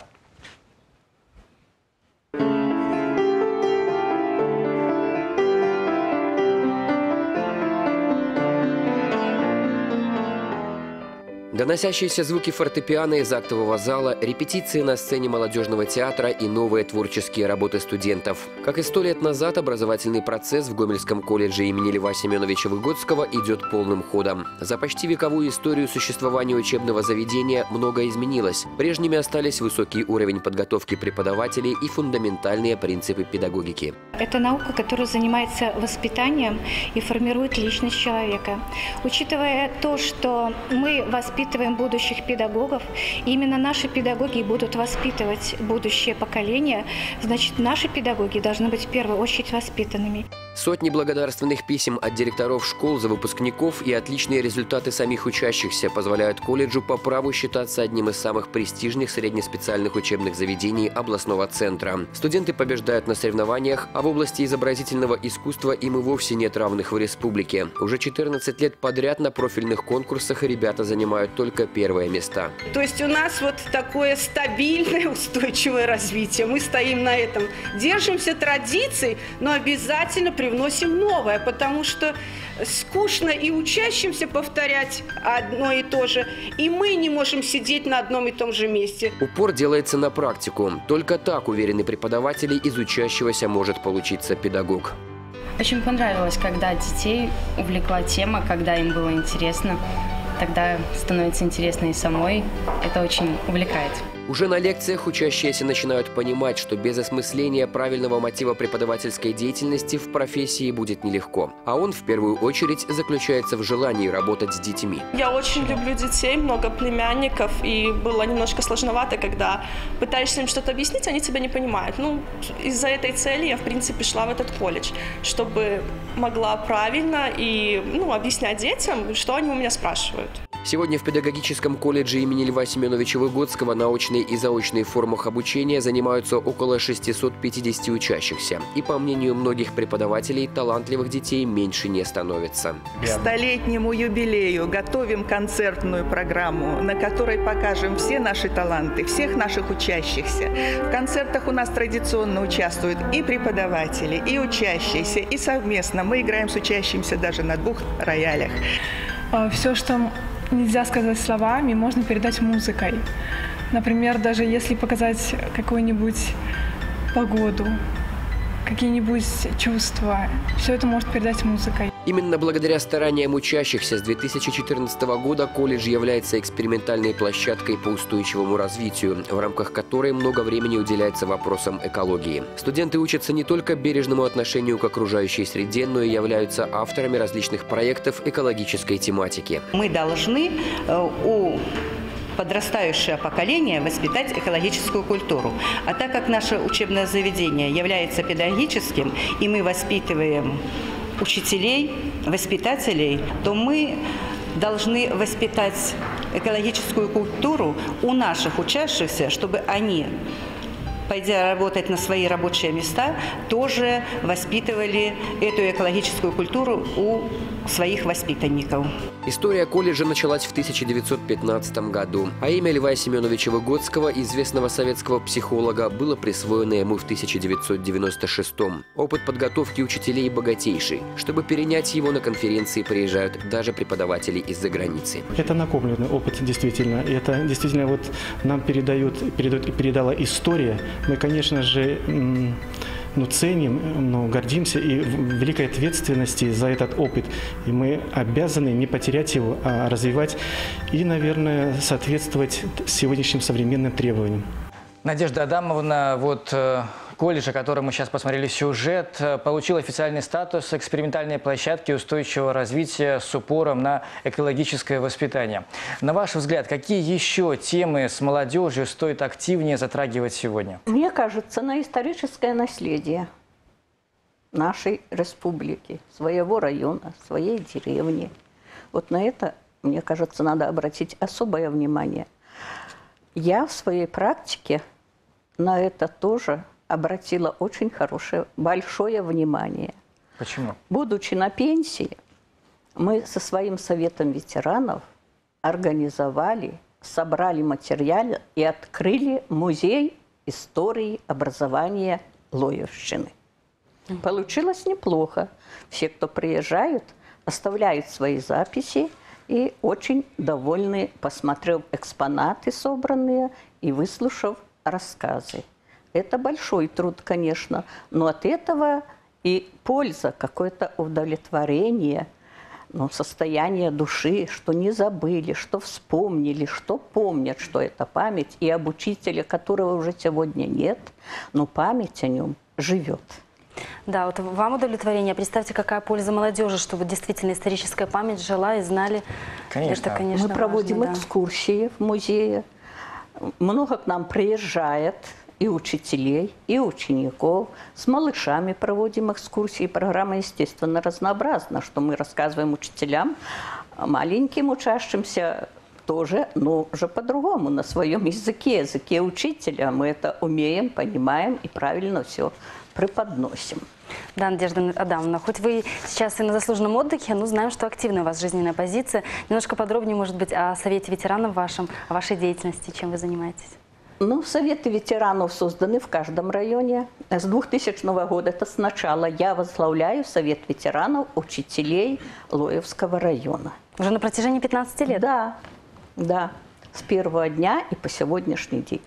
Доносящиеся звуки фортепиано из актового зала, репетиции на сцене молодежного театра и новые творческие работы студентов. Как и сто лет назад, образовательный процесс в Гомельском колледже имени Льва Семеновича Выгодского идет полным ходом. За почти вековую историю существования учебного заведения многое изменилось. Прежними остались высокий уровень подготовки преподавателей и фундаментальные принципы педагогики. Это наука, которая занимается воспитанием и формирует личность человека. Учитывая то, что мы воспитываем воспитываем будущих педагогов. Именно наши педагоги будут воспитывать будущее поколение. Значит, наши педагоги должны быть в первую очередь воспитанными. Сотни благодарственных писем от директоров школ за выпускников и отличные результаты самих учащихся позволяют колледжу по праву считаться одним из самых престижных среднеспециальных учебных заведений областного центра. Студенты побеждают на соревнованиях, а в области изобразительного искусства им и вовсе нет равных в республике. Уже 14 лет подряд на профильных конкурсах ребята занимают только первые места. То есть у нас вот такое стабильное, устойчивое развитие. Мы стоим на этом, держимся традиций, но обязательно привносим новое, потому что скучно и учащимся повторять одно и то же, и мы не можем сидеть на одном и том же месте. Упор делается на практику. Только так, уверены преподаватели, из учащегося может получиться педагог. Очень понравилось, когда детей увлекла тема, когда им было интересно. Тогда становится интересно и самой. Это очень увлекает. Уже на лекциях учащиеся начинают понимать, что без осмысления правильного мотива преподавательской деятельности в профессии будет нелегко. А он в первую очередь заключается в желании работать с детьми. Я очень люблю детей, много племянников, и было немножко сложновато, когда пытаешься им что-то объяснить, они тебя не понимают. Ну, из-за этой цели я, в принципе, шла в этот колледж, чтобы могла правильно и ну, объяснять детям, что они у меня спрашивают. Сегодня в педагогическом колледже имени Льва Семеновича Выгодского на очной и заочной формах обучения занимаются около 650 учащихся. И по мнению многих преподавателей, талантливых детей меньше не становится. К столетнему юбилею готовим концертную программу, на которой покажем все наши таланты, всех наших учащихся. В концертах у нас традиционно участвуют и преподаватели, и учащиеся, и совместно. Мы играем с учащимися даже на двух роялях. Все, что нельзя сказать словами, можно передать музыкой. Например, даже если показать какую-нибудь погоду, какие-нибудь чувства, все это может передать музыкой. Именно благодаря стараниям учащихся с 2014 года колледж является экспериментальной площадкой по устойчивому развитию, в рамках которой много времени уделяется вопросам экологии. Студенты учатся не только бережному отношению к окружающей среде, но и являются авторами различных проектов экологической тематики. Мы должны э, у подрастающее поколение воспитать экологическую культуру. А так как наше учебное заведение является педагогическим, и мы воспитываем учителей, воспитателей, то мы должны воспитать экологическую культуру у наших учащихся, чтобы они пойдя работать на свои рабочие места, тоже воспитывали эту экологическую культуру у своих воспитанников. История колледжа началась в 1915 году, а имя Льва Семеновича Выгодского, известного советского психолога, было присвоено ему в 1996 Опыт подготовки учителей богатейший. Чтобы перенять его на конференции приезжают даже преподаватели из-за границы. Это накопленный опыт, действительно. Это действительно вот нам передают, передают, передала история. Мы, конечно же, ну, ценим, ну, гордимся и великой ответственности за этот опыт. И мы обязаны не потерять его, а развивать и, наверное, соответствовать сегодняшним современным требованиям. Надежда Адамовна, вот э, колледж, о мы сейчас посмотрели сюжет, э, получил официальный статус экспериментальной площадки устойчивого развития с упором на экологическое воспитание. На ваш взгляд, какие еще темы с молодежью стоит активнее затрагивать сегодня? Мне кажется, на историческое наследие нашей республики, своего района, своей деревни. Вот на это, мне кажется, надо обратить особое внимание. Я в своей практике на это тоже обратила очень хорошее, большое внимание. Почему? Будучи на пенсии, мы со своим советом ветеранов организовали, собрали материалы и открыли музей истории образования Лоевщины. Получилось неплохо. Все, кто приезжают, оставляют свои записи и очень довольны, посмотрев экспонаты собранные и выслушав рассказы. Это большой труд, конечно, но от этого и польза, какое-то удовлетворение, ну, состояние души, что не забыли, что вспомнили, что помнят, что это память, и об учителе, которого уже сегодня нет, но память о нем живет. Да, вот вам удовлетворение. Представьте, какая польза молодежи, что вот действительно историческая память жила и знали. Конечно. Это, конечно, Мы проводим важно, да. экскурсии в музее. Много к нам приезжает и учителей, и учеников. С малышами проводим экскурсии. Программа, естественно, разнообразна, что мы рассказываем учителям, маленьким учащимся тоже, но уже по-другому, на своем языке, языке учителя. Мы это умеем, понимаем и правильно все преподносим. Да, Надежда Адамовна, хоть вы сейчас и на заслуженном отдыхе, но знаем, что активная у вас жизненная позиция. Немножко подробнее, может быть, о Совете ветеранов вашем, о вашей деятельности, чем вы занимаетесь. Ну, Советы ветеранов созданы в каждом районе. С 2000 года, это сначала я возглавляю Совет ветеранов учителей Лоевского района. Уже на протяжении 15 лет? Да, да, с первого дня и по сегодняшний день.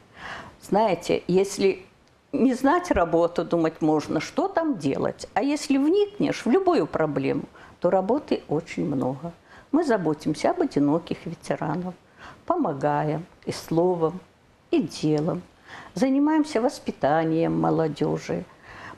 Знаете, если не знать работу, думать можно, что там делать. А если вникнешь в любую проблему, то работы очень много. Мы заботимся об одиноких ветеранах, помогаем и словом, и делом. Занимаемся воспитанием молодежи,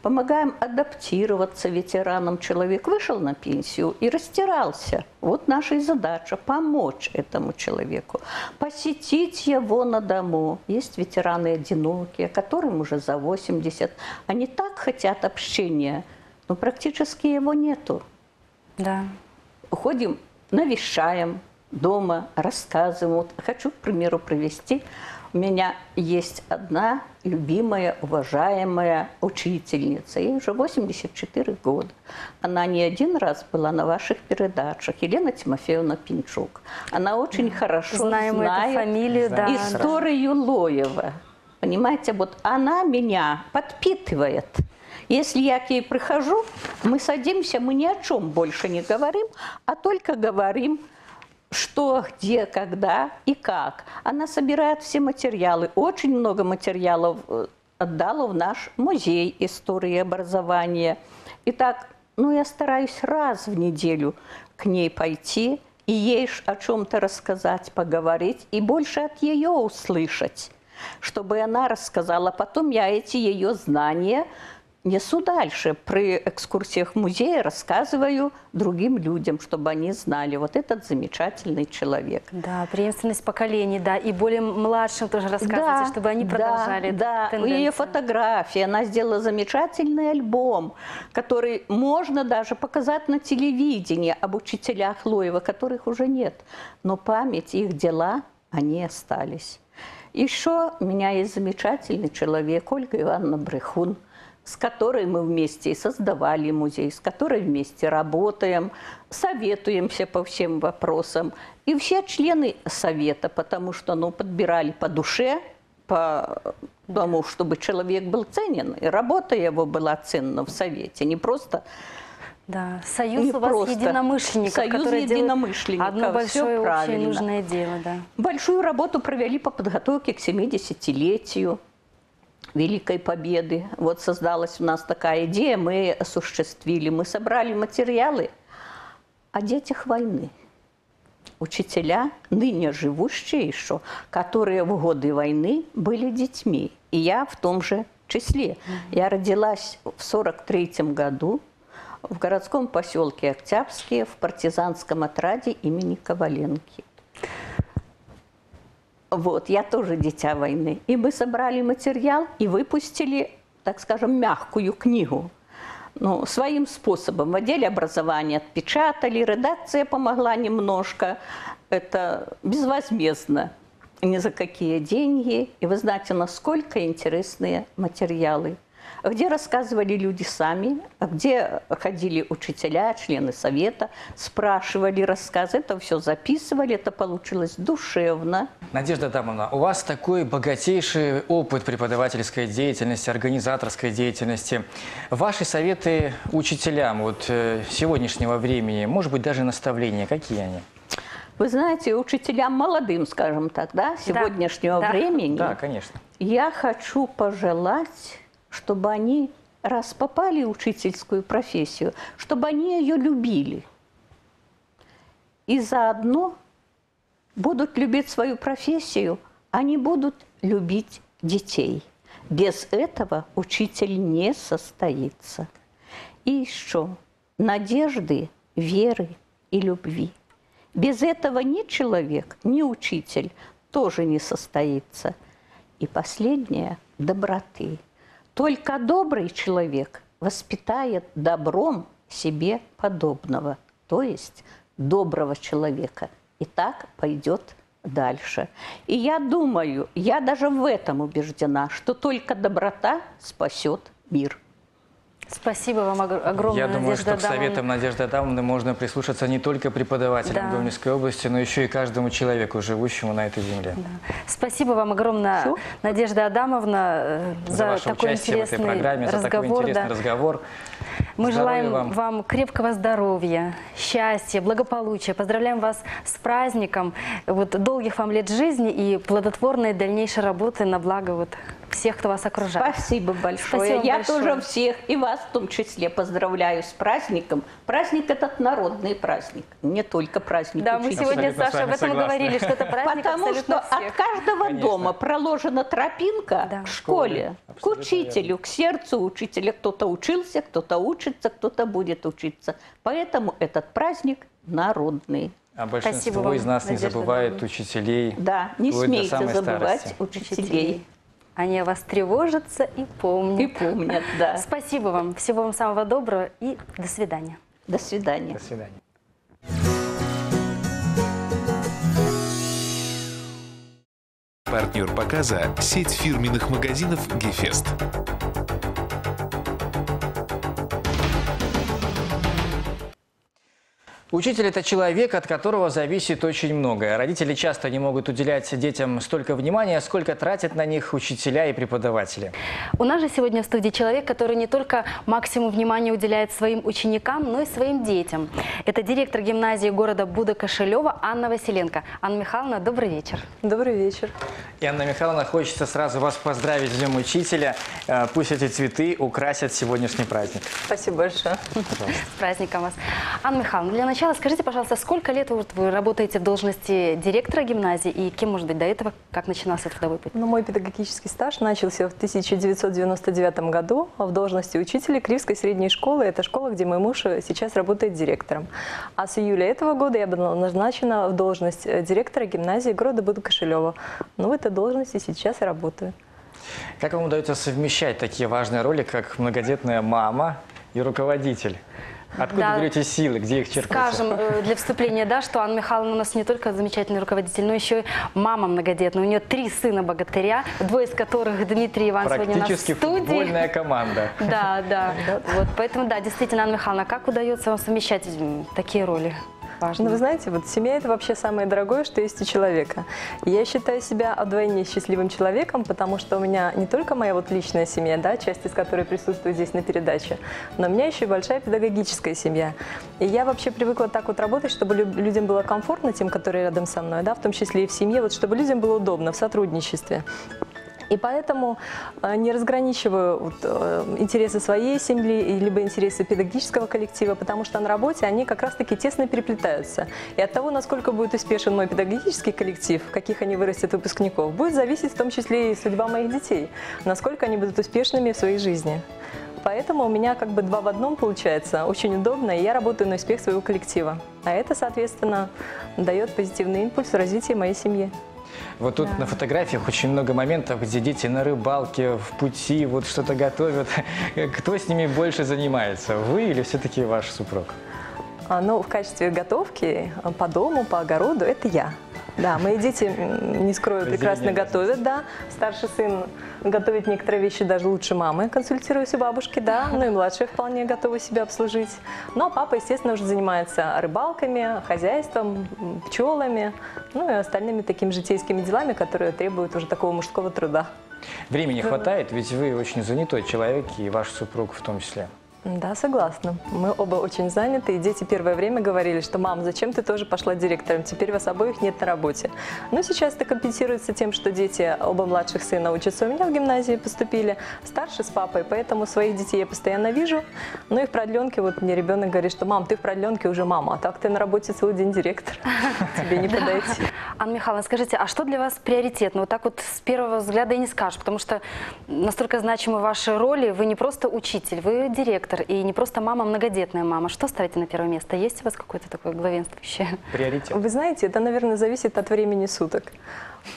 помогаем адаптироваться ветеранам. Человек вышел на пенсию и растирался. Вот наша и задача – помочь этому человеку, посетить его на дому. Есть ветераны одинокие, которым уже за 80. Они так хотят общения, но практически его нету. Да. Ходим, навещаем дома, рассказываем. Вот хочу, к примеру, привести у меня есть одна любимая, уважаемая учительница. Ей уже 84 года. Она не один раз была на ваших передачах. Елена Тимофеевна Пинчук. Она очень хорошо Знаем знает эту фамилию, да. историю Лоева. Понимаете, вот она меня подпитывает. Если я к ней прихожу, мы садимся, мы ни о чем больше не говорим, а только говорим что, где, когда и как. Она собирает все материалы. Очень много материалов э, отдала в наш музей истории образования. Итак, ну, я стараюсь раз в неделю к ней пойти и ей о чем-то рассказать, поговорить, и больше от ее услышать, чтобы она рассказала. Потом я эти ее знания несу дальше. При экскурсиях в музее рассказываю другим людям, чтобы они знали, вот этот замечательный человек. Да, преемственность поколений, да, и более младшим тоже рассказывайте, да, чтобы они продолжали Да, да. ее фотографии, она сделала замечательный альбом, который можно даже показать на телевидении об учителях Лоева, которых уже нет. Но память, их дела, они остались. Еще у меня есть замечательный человек, Ольга Ивановна Брехун – с которой мы вместе и создавали музей, с которой вместе работаем, советуемся по всем вопросам. И все члены совета, потому что ну, подбирали по душе, по тому, чтобы человек был ценен, и работа его была ценна в совете, не просто да, союз не у вас просто. единомышленников, союз которые единомышленников. одно большое Все общее нужное дело. Да. Большую работу провели по подготовке к 70-летию Великой Победы. Вот создалась у нас такая идея, мы осуществили, мы собрали материалы о детях войны. Учителя, ныне живущие еще, которые в годы войны были детьми. И я в том же числе. Я родилась в 43 году в городском поселке Октябрьске в партизанском отряде имени Коваленки. Вот, я тоже дитя войны. И мы собрали материал и выпустили, так скажем, мягкую книгу. Ну, своим способом. В отделе образования отпечатали, редакция помогла немножко. Это безвозмездно, ни за какие деньги. И вы знаете, насколько интересные материалы где рассказывали люди сами, где ходили учителя, члены совета, спрашивали рассказы, это все записывали, это получилось душевно. Надежда Адамовна, у вас такой богатейший опыт преподавательской деятельности, организаторской деятельности. Ваши советы учителям вот, э, сегодняшнего времени, может быть, даже наставления, какие они? Вы знаете, учителям молодым, скажем так, да, сегодняшнего да. времени. Да, конечно. Я хочу пожелать чтобы они, раз попали в учительскую профессию, чтобы они ее любили. И заодно будут любить свою профессию, они будут любить детей. Без этого учитель не состоится. И еще надежды, веры и любви. Без этого ни человек, ни учитель тоже не состоится. И последнее – доброты. Только добрый человек воспитает добром себе подобного, то есть доброго человека. И так пойдет дальше. И я думаю, я даже в этом убеждена, что только доброта спасет мир. Спасибо вам огромное, Я думаю, Надежда что к советам Надежды Адамовны можно прислушаться не только преподавателям Да. Гомельской области, но еще и каждому человеку, живущему на этой земле. Спасибо вам огромное, Всё. Надежда Адамовна, э, За, за, ваше такой участие в этой интересный программе, за такой разговор. интересный да. разговор. Мы Здоровья желаем вам. вам. крепкого здоровья, счастья, благополучия. Поздравляем вас с праздником, вот, долгих вам лет жизни и плодотворной дальнейшей работы на благо вот, всех, кто вас окружает. Спасибо большое. Спасибо Я большое. тоже всех, и вас в том числе, поздравляю с праздником. Праздник этот народный праздник, не только праздник Да, мы учителя. сегодня, Абсолютно с Сашей, об этом согласны. говорили, что это праздник Потому абсолютно что от каждого дома проложена тропинка к школе, к учителю, к сердцу учителя. Кто-то учился, кто-то учится, кто-то будет учиться. Поэтому этот праздник народный. А большинство Спасибо вам, из нас не Надежда забывает учителей. Да, не смейте забывать старости. учителей. Они о вас тревожатся и помнят. И помнят, да. Спасибо вам. Всего вам самого доброго и до свидания. До свидания. До свидания. Партнер показа – сеть фирменных магазинов «Гефест». Учитель – это человек, от которого зависит очень многое. Родители часто не могут уделять детям столько внимания, сколько тратят на них учителя и преподаватели. У нас же сегодня в студии человек, который не только максимум внимания уделяет своим ученикам, но и своим детям. Это директор гимназии города Буда-Кошелева Анна Василенко. Анна Михайловна, добрый вечер. Добрый вечер. И, Анна Михайловна, хочется сразу вас поздравить с Днем Учителя. Э, Пусть эти цветы украсят сегодняшний праздник. Спасибо большое. С праздником вас. Анна Михайловна, для начала скажите, пожалуйста, сколько лет вот вы работаете в должности директора гимназии и кем, может быть, до этого, как начинался трудовой путь? Ну, мой педагогический стаж начался в 1999 году в должности учителя Кривской средней школы. Это школа, где мой муж сейчас работает директором. А с июля этого года я была назначена в должность э, директора гимназии города Будокошелева. Ну, в этой должности сейчас и работаю. Как вам удается совмещать такие важные роли, как многодетная мама и руководитель? Откуда Да. берете силы, где их черпаете? Скажем э, для вступления, да, что Анна Михайловна у нас не только замечательный руководитель, но еще и мама многодетная. У нее три сына богатыря, двое из которых Дмитрий Иван сегодня у нас в Практически студии. футбольная команда. Да, да. Вот, поэтому, да, действительно, Анна Михайловна, как удается вам совмещать такие роли? Ну, вы знаете, вот семья – это вообще самое дорогое, что есть у человека. Я считаю себя вдвойне счастливым человеком, потому что у меня не только моя вот личная семья, да, часть из которой присутствует здесь на передаче, но у меня еще и большая педагогическая семья. И я вообще привыкла так вот работать, чтобы лю- людям было комфортно, тем, которые рядом со мной, да, в том числе и в семье, вот чтобы людям было удобно в сотрудничестве. И поэтому э, не разграничиваю вот, э, интересы своей семьи либо интересы педагогического коллектива, потому что на работе они как раз-таки тесно переплетаются. И от того, насколько будет успешен мой педагогический коллектив, каких они вырастят выпускников, будет зависеть в том числе и судьба моих детей, насколько они будут успешными в своей жизни. Поэтому у меня как бы два в одном получается, очень удобно, и я работаю на успех своего коллектива. А это, соответственно, дает позитивный импульс в развитии моей семьи. Вот тут на фотографиях очень много моментов, где дети на рыбалке, в пути, вот что-то готовят. Кто с ними больше занимается? Вы или все-таки ваш супруг? А, Ну, в качестве готовки а, по дому, по огороду – это я. Да, мои дети, не скрою, прекрасно готовят, да. Старший сын готовит некоторые вещи даже лучше мамы, консультируюсь у бабушки, да. Ну и младшая вполне готова себя обслужить. А папа, естественно, уже занимается рыбалками, хозяйством, пчелами, ну и остальными такими житейскими делами, которые требуют уже такого мужского труда. Времени хватает, ведь вы очень занятой человек, и ваш супруг в том числе. Да, согласна. Мы оба очень заняты, и дети первое время говорили, что «мам, зачем ты тоже пошла директором? Теперь вас обоих нет на работе». Но сейчас это компенсируется тем, что дети, оба младших сына учатся у меня в гимназии, поступили, старший с папой, поэтому своих детей я постоянно вижу. Ну и в продленке вот мне ребенок говорит, что «мам, ты в продленке уже мама, а так ты на работе целый день директор, тебе не подойти». Анна Михайловна, скажите, а что для вас приоритетно? Вот так вот с первого взгляда и не скажешь, потому что настолько значимы ваши роли, вы не просто учитель, вы директор, и не просто мама, а многодетная мама. Что ставите на первое место? Есть у вас какое-то такое главенствующее? Приоритет. Вы знаете, это, наверное, зависит от времени суток.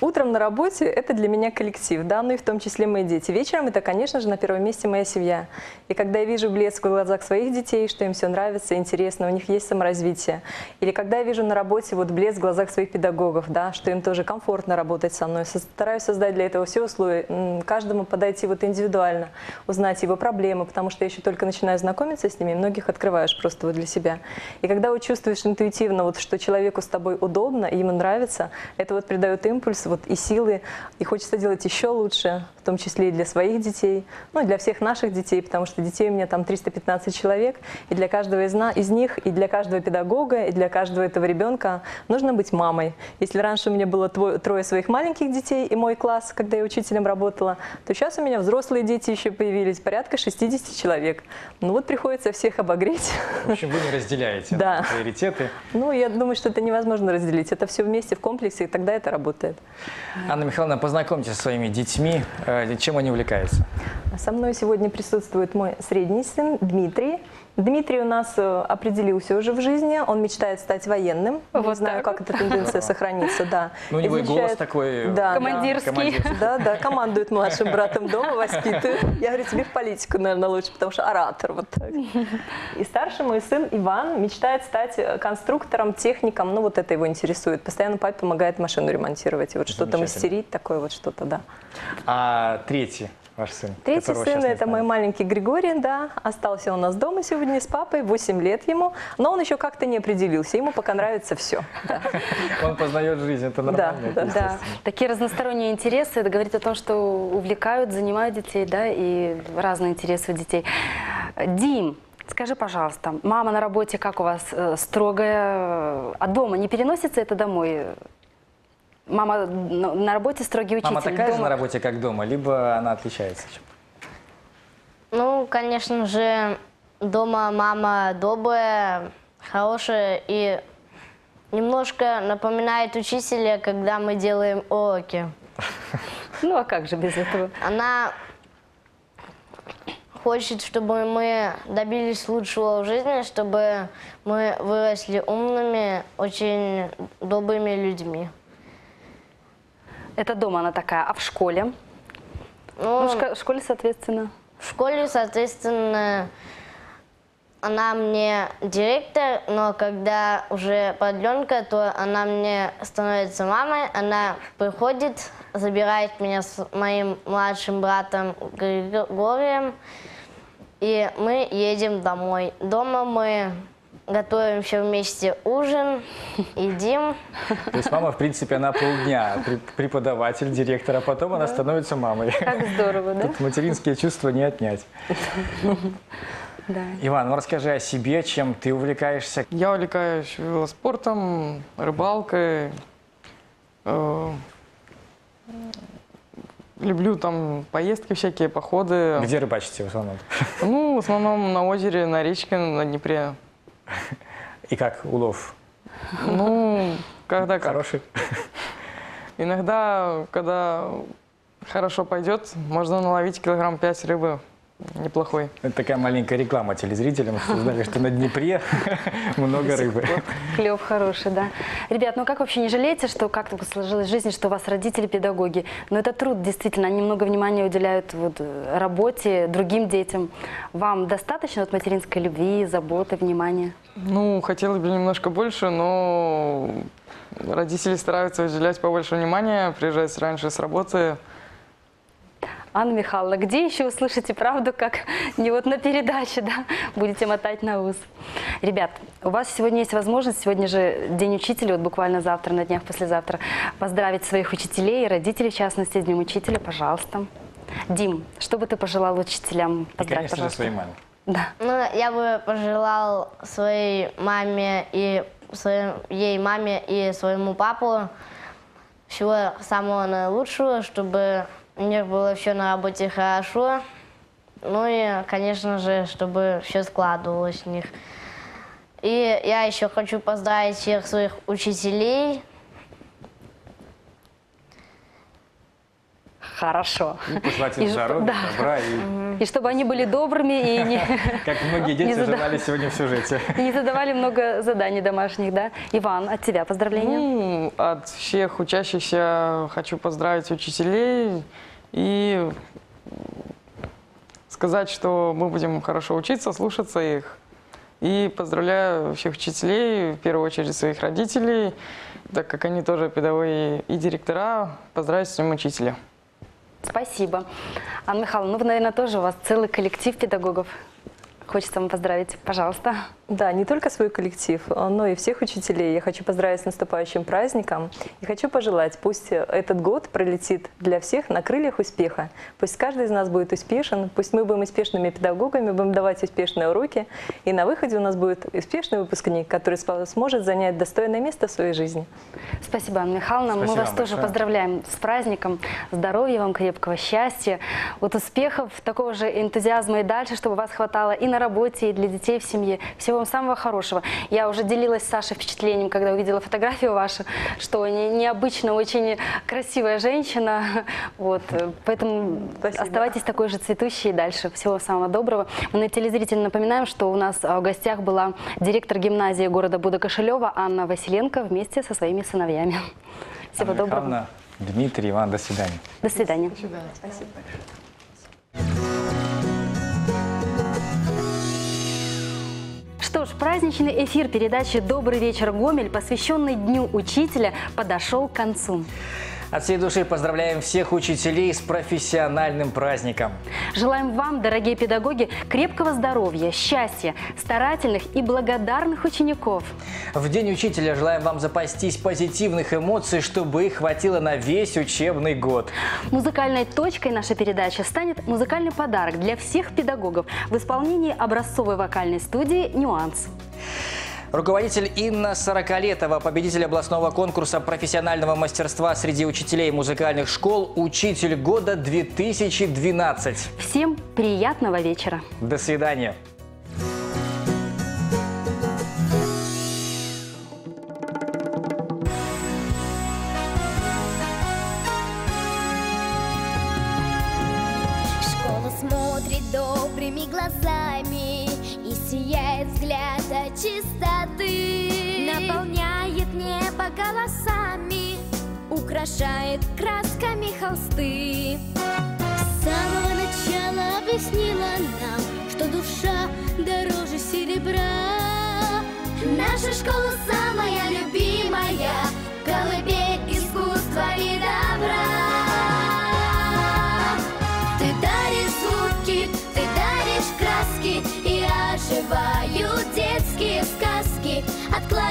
Утром на работе это для меня коллектив, да, ну и в том числе мои дети. Вечером это, конечно же, на первом месте моя семья. И когда я вижу блеск в глазах своих детей, что им все нравится, интересно, у них есть саморазвитие. Или когда я вижу на работе вот блеск в глазах своих педагогов, да, что им тоже комфортно работать со мной. Стараюсь создать для этого все условия, каждому подойти вот индивидуально, узнать его проблемы, потому что я еще только начинаю знакомиться с ними, и многих открываешь просто вот для себя. И когда вот чувствуешь интуитивно, вот, что человеку с тобой удобно, ему нравится, это вот придает импульс вот, и силы, и хочется делать еще лучше, в том числе и для своих детей, ну и для всех наших детей, потому что детей у меня там 315 человек, и для каждого из, на, из них, и для каждого педагога, и для каждого этого ребенка нужно быть мамой. Если раньше у меня было трое своих маленьких детей и мой класс, когда я учителем работала, то сейчас у меня взрослые дети еще появились, порядка 60 человек. Ну вот приходится всех обогреть. В общем, вы не разделяете да. приоритеты. Ну, я думаю, что это невозможно разделить. Это все вместе в комплексе, и тогда это работает. Анна Михайловна, познакомьтесь со своими детьми. Э, чем они увлекаются? Со мной сегодня присутствует мой средний сын Дмитрий. Дмитрий у нас э, определился уже в жизни, он мечтает стать военным. Вот Не знаю, как эта тенденция сохранится, да. Ну, у него и голос такой да, командирский. Да, да, командует младшим братом дома, воспитывает. Я говорю, тебе в политику, наверное, лучше, потому что оратор вот так. И старший мой сын Иван мечтает стать э, конструктором, техником, ну вот это его интересует. Постоянно папе помогает машину ремонтировать, и вот что-то мастерить, такое вот что-то, да. А третий? Ваш сын? Третий сын – это мой маленький Григорий, да. Остался у нас дома сегодня с папой, 8 лет ему. Но он еще как-то не определился, ему пока нравится все. Он познает жизнь, это нормально. Да, да. Такие разносторонние интересы, это говорит о том, что увлекают, занимают детей, да, и разные интересы у детей. Дим, Скажи, пожалуйста, мама на работе как у вас э, строгая? От дома не переносится это домой? Мама на работе строгий учитель. Мама такая дома... же на работе, как дома, либо она отличается? Ну, конечно же, дома мама добрая, хорошая и немножко напоминает учителя, когда мы делаем уроки. Ну, а как же без этого? Она хочет, чтобы мы добились лучшего в жизни, чтобы мы выросли умными, очень добрыми людьми. Это дома она такая, а в школе? Ну, в школе, соответственно? В школе, соответственно, она мне директор, но когда уже продленка, то она мне становится мамой, она приходит, забирает меня с моим младшим братом Григорием, и мы едем домой. Дома мы готовим все вместе ужин, едим. То есть мама, в принципе, она полдня преподаватель, директор, а потом она становится мамой. Как здорово, да? Тут материнские чувства не отнять. Да. Иван, ну расскажи о себе, чем ты увлекаешься. Я увлекаюсь велоспортом, рыбалкой. Э, люблю там поездки всякие, походы. Где рыбачите в основном? Ну, в основном на озере, на речке, на Днепре. И как улов? Ну, когда как. Хороший? Иногда, когда хорошо пойдет, можно наловить килограмм 5 рыбы неплохой. Это такая маленькая реклама телезрителям, что знали, что на Днепре много рыбы. Клев хороший, да. Ребят, ну как вообще не жалеете, что как-то сложилась жизнь, что у вас родители педагоги? Но это труд, действительно, они много внимания уделяют вот э, работе, другим детям. Вам достаточно вот материнской любви, заботы, внимания? Ну, хотелось бы немножко больше, но родители стараются уделять побольше внимания, приезжать раньше с работы, Анна Михайловна, где еще услышите правду, как не вот на передаче, да, будете мотать на ус. Ребят, у вас сегодня есть возможность, сегодня же День учителя, вот буквально завтра, на днях послезавтра, поздравить своих учителей и родителей, в частности, с Днем учителя, пожалуйста. Дим, что бы ты пожелал учителям? Поздравь, и, конечно пожалуйста. же, своей маме. Да. Ну, я бы пожелал своей маме и своей маме и своему папу всего самого наилучшего, чтобы у них было все на работе хорошо. Ну и, конечно же, чтобы все складывалось у них. И я еще хочу поздравить всех своих учителей. Хорошо. И пожелать им здоровья, да. добра и, И чтобы они были добрыми и не, как многие дети Не зада- желали сегодня в сюжете. и не задавали много заданий домашних, да? Иван, от тебя поздравления. Ну, от всех учащихся хочу поздравить учителей и сказать, что мы будем хорошо учиться, слушаться их. И поздравляю всех учителей, в первую очередь своих родителей, так как они тоже педагоги и директора. Поздравить с Днем Учителя. Спасибо. Анна Михайловна, ну наверное, тоже у вас целый коллектив педагогов. Хочется вам поздравить. Пожалуйста. Да, не только свой коллектив, но и всех учителей. Я хочу поздравить с наступающим праздником и хочу пожелать, пусть этот год пролетит для всех на крыльях успеха. Пусть каждый из нас будет успешен, пусть мы будем успешными педагогами, будем давать успешные уроки, и на выходе у нас будет успешный выпускник, который сможет занять достойное место в своей жизни. Спасибо, Анна Михайловна. Мы Спасибо вас вам тоже большое. поздравляем с праздником. Здоровья вам, крепкого счастья, вот успехов, такого же энтузиазма и дальше, чтобы вас хватало и на работе, и для детей в семье. Всего вам самого хорошего. Я уже делилась с Сашей впечатлением, когда увидела фотографию вашу, что не- необычно очень красивая женщина. Вот. э, Поэтому оставайтесь такой же цветущей и дальше. Всего самого доброго. Мы на телезрителям напоминаем, что у нас а, в гостях была директор гимназии города Буда-Кошелева Анна Василенко вместе со своими сыновьями. Всего Анна доброго. Михайловна, Дмитрий, Иван, до свидания. До свидания. Спасибо. Что ж, праздничный эфир передачи «Добрый вечер, Гомель», посвященный Дню Учителя, подошел к концу. От всей души поздравляем всех учителей с профессиональным праздником. Желаем вам, дорогие педагоги, крепкого здоровья, счастья, старательных и благодарных учеников. В День учителя желаем вам запастись позитивных эмоций, чтобы их хватило на весь учебный год. Музыкальной точкой нашей передачи станет музыкальный подарок для всех педагогов в исполнении образцовой вокальной студии «Нюанс». Руководитель Инна Сорокалетова, победитель областного конкурса профессионального мастерства среди учителей музыкальных школ «Учитель года 2012». Всем приятного вечера. До свидания. Школа смотрит добрыми глазами сияет взгляд от чистоты Наполняет небо голосами Украшает красками холсты. С самого начала объяснила нам Что душа дороже серебра. Наша школа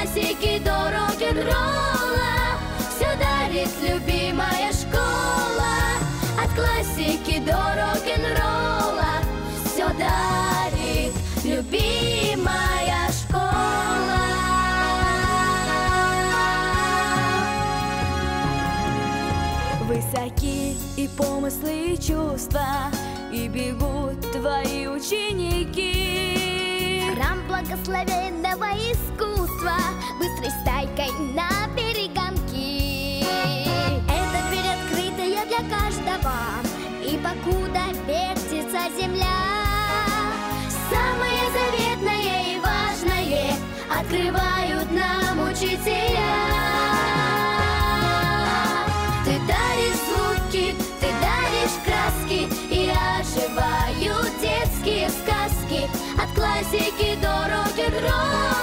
классики до рок-н-ролла Все дарит любимая школа От классики до рок-н-ролла Все дарит любимая школа Высоки и помыслы, и чувства, и бегут твои ученики. Храм благословенного искусства, быстрой стайкой на перегонки. Эта дверь открытая для каждого, и покуда вертится земля, усікі дороги дров.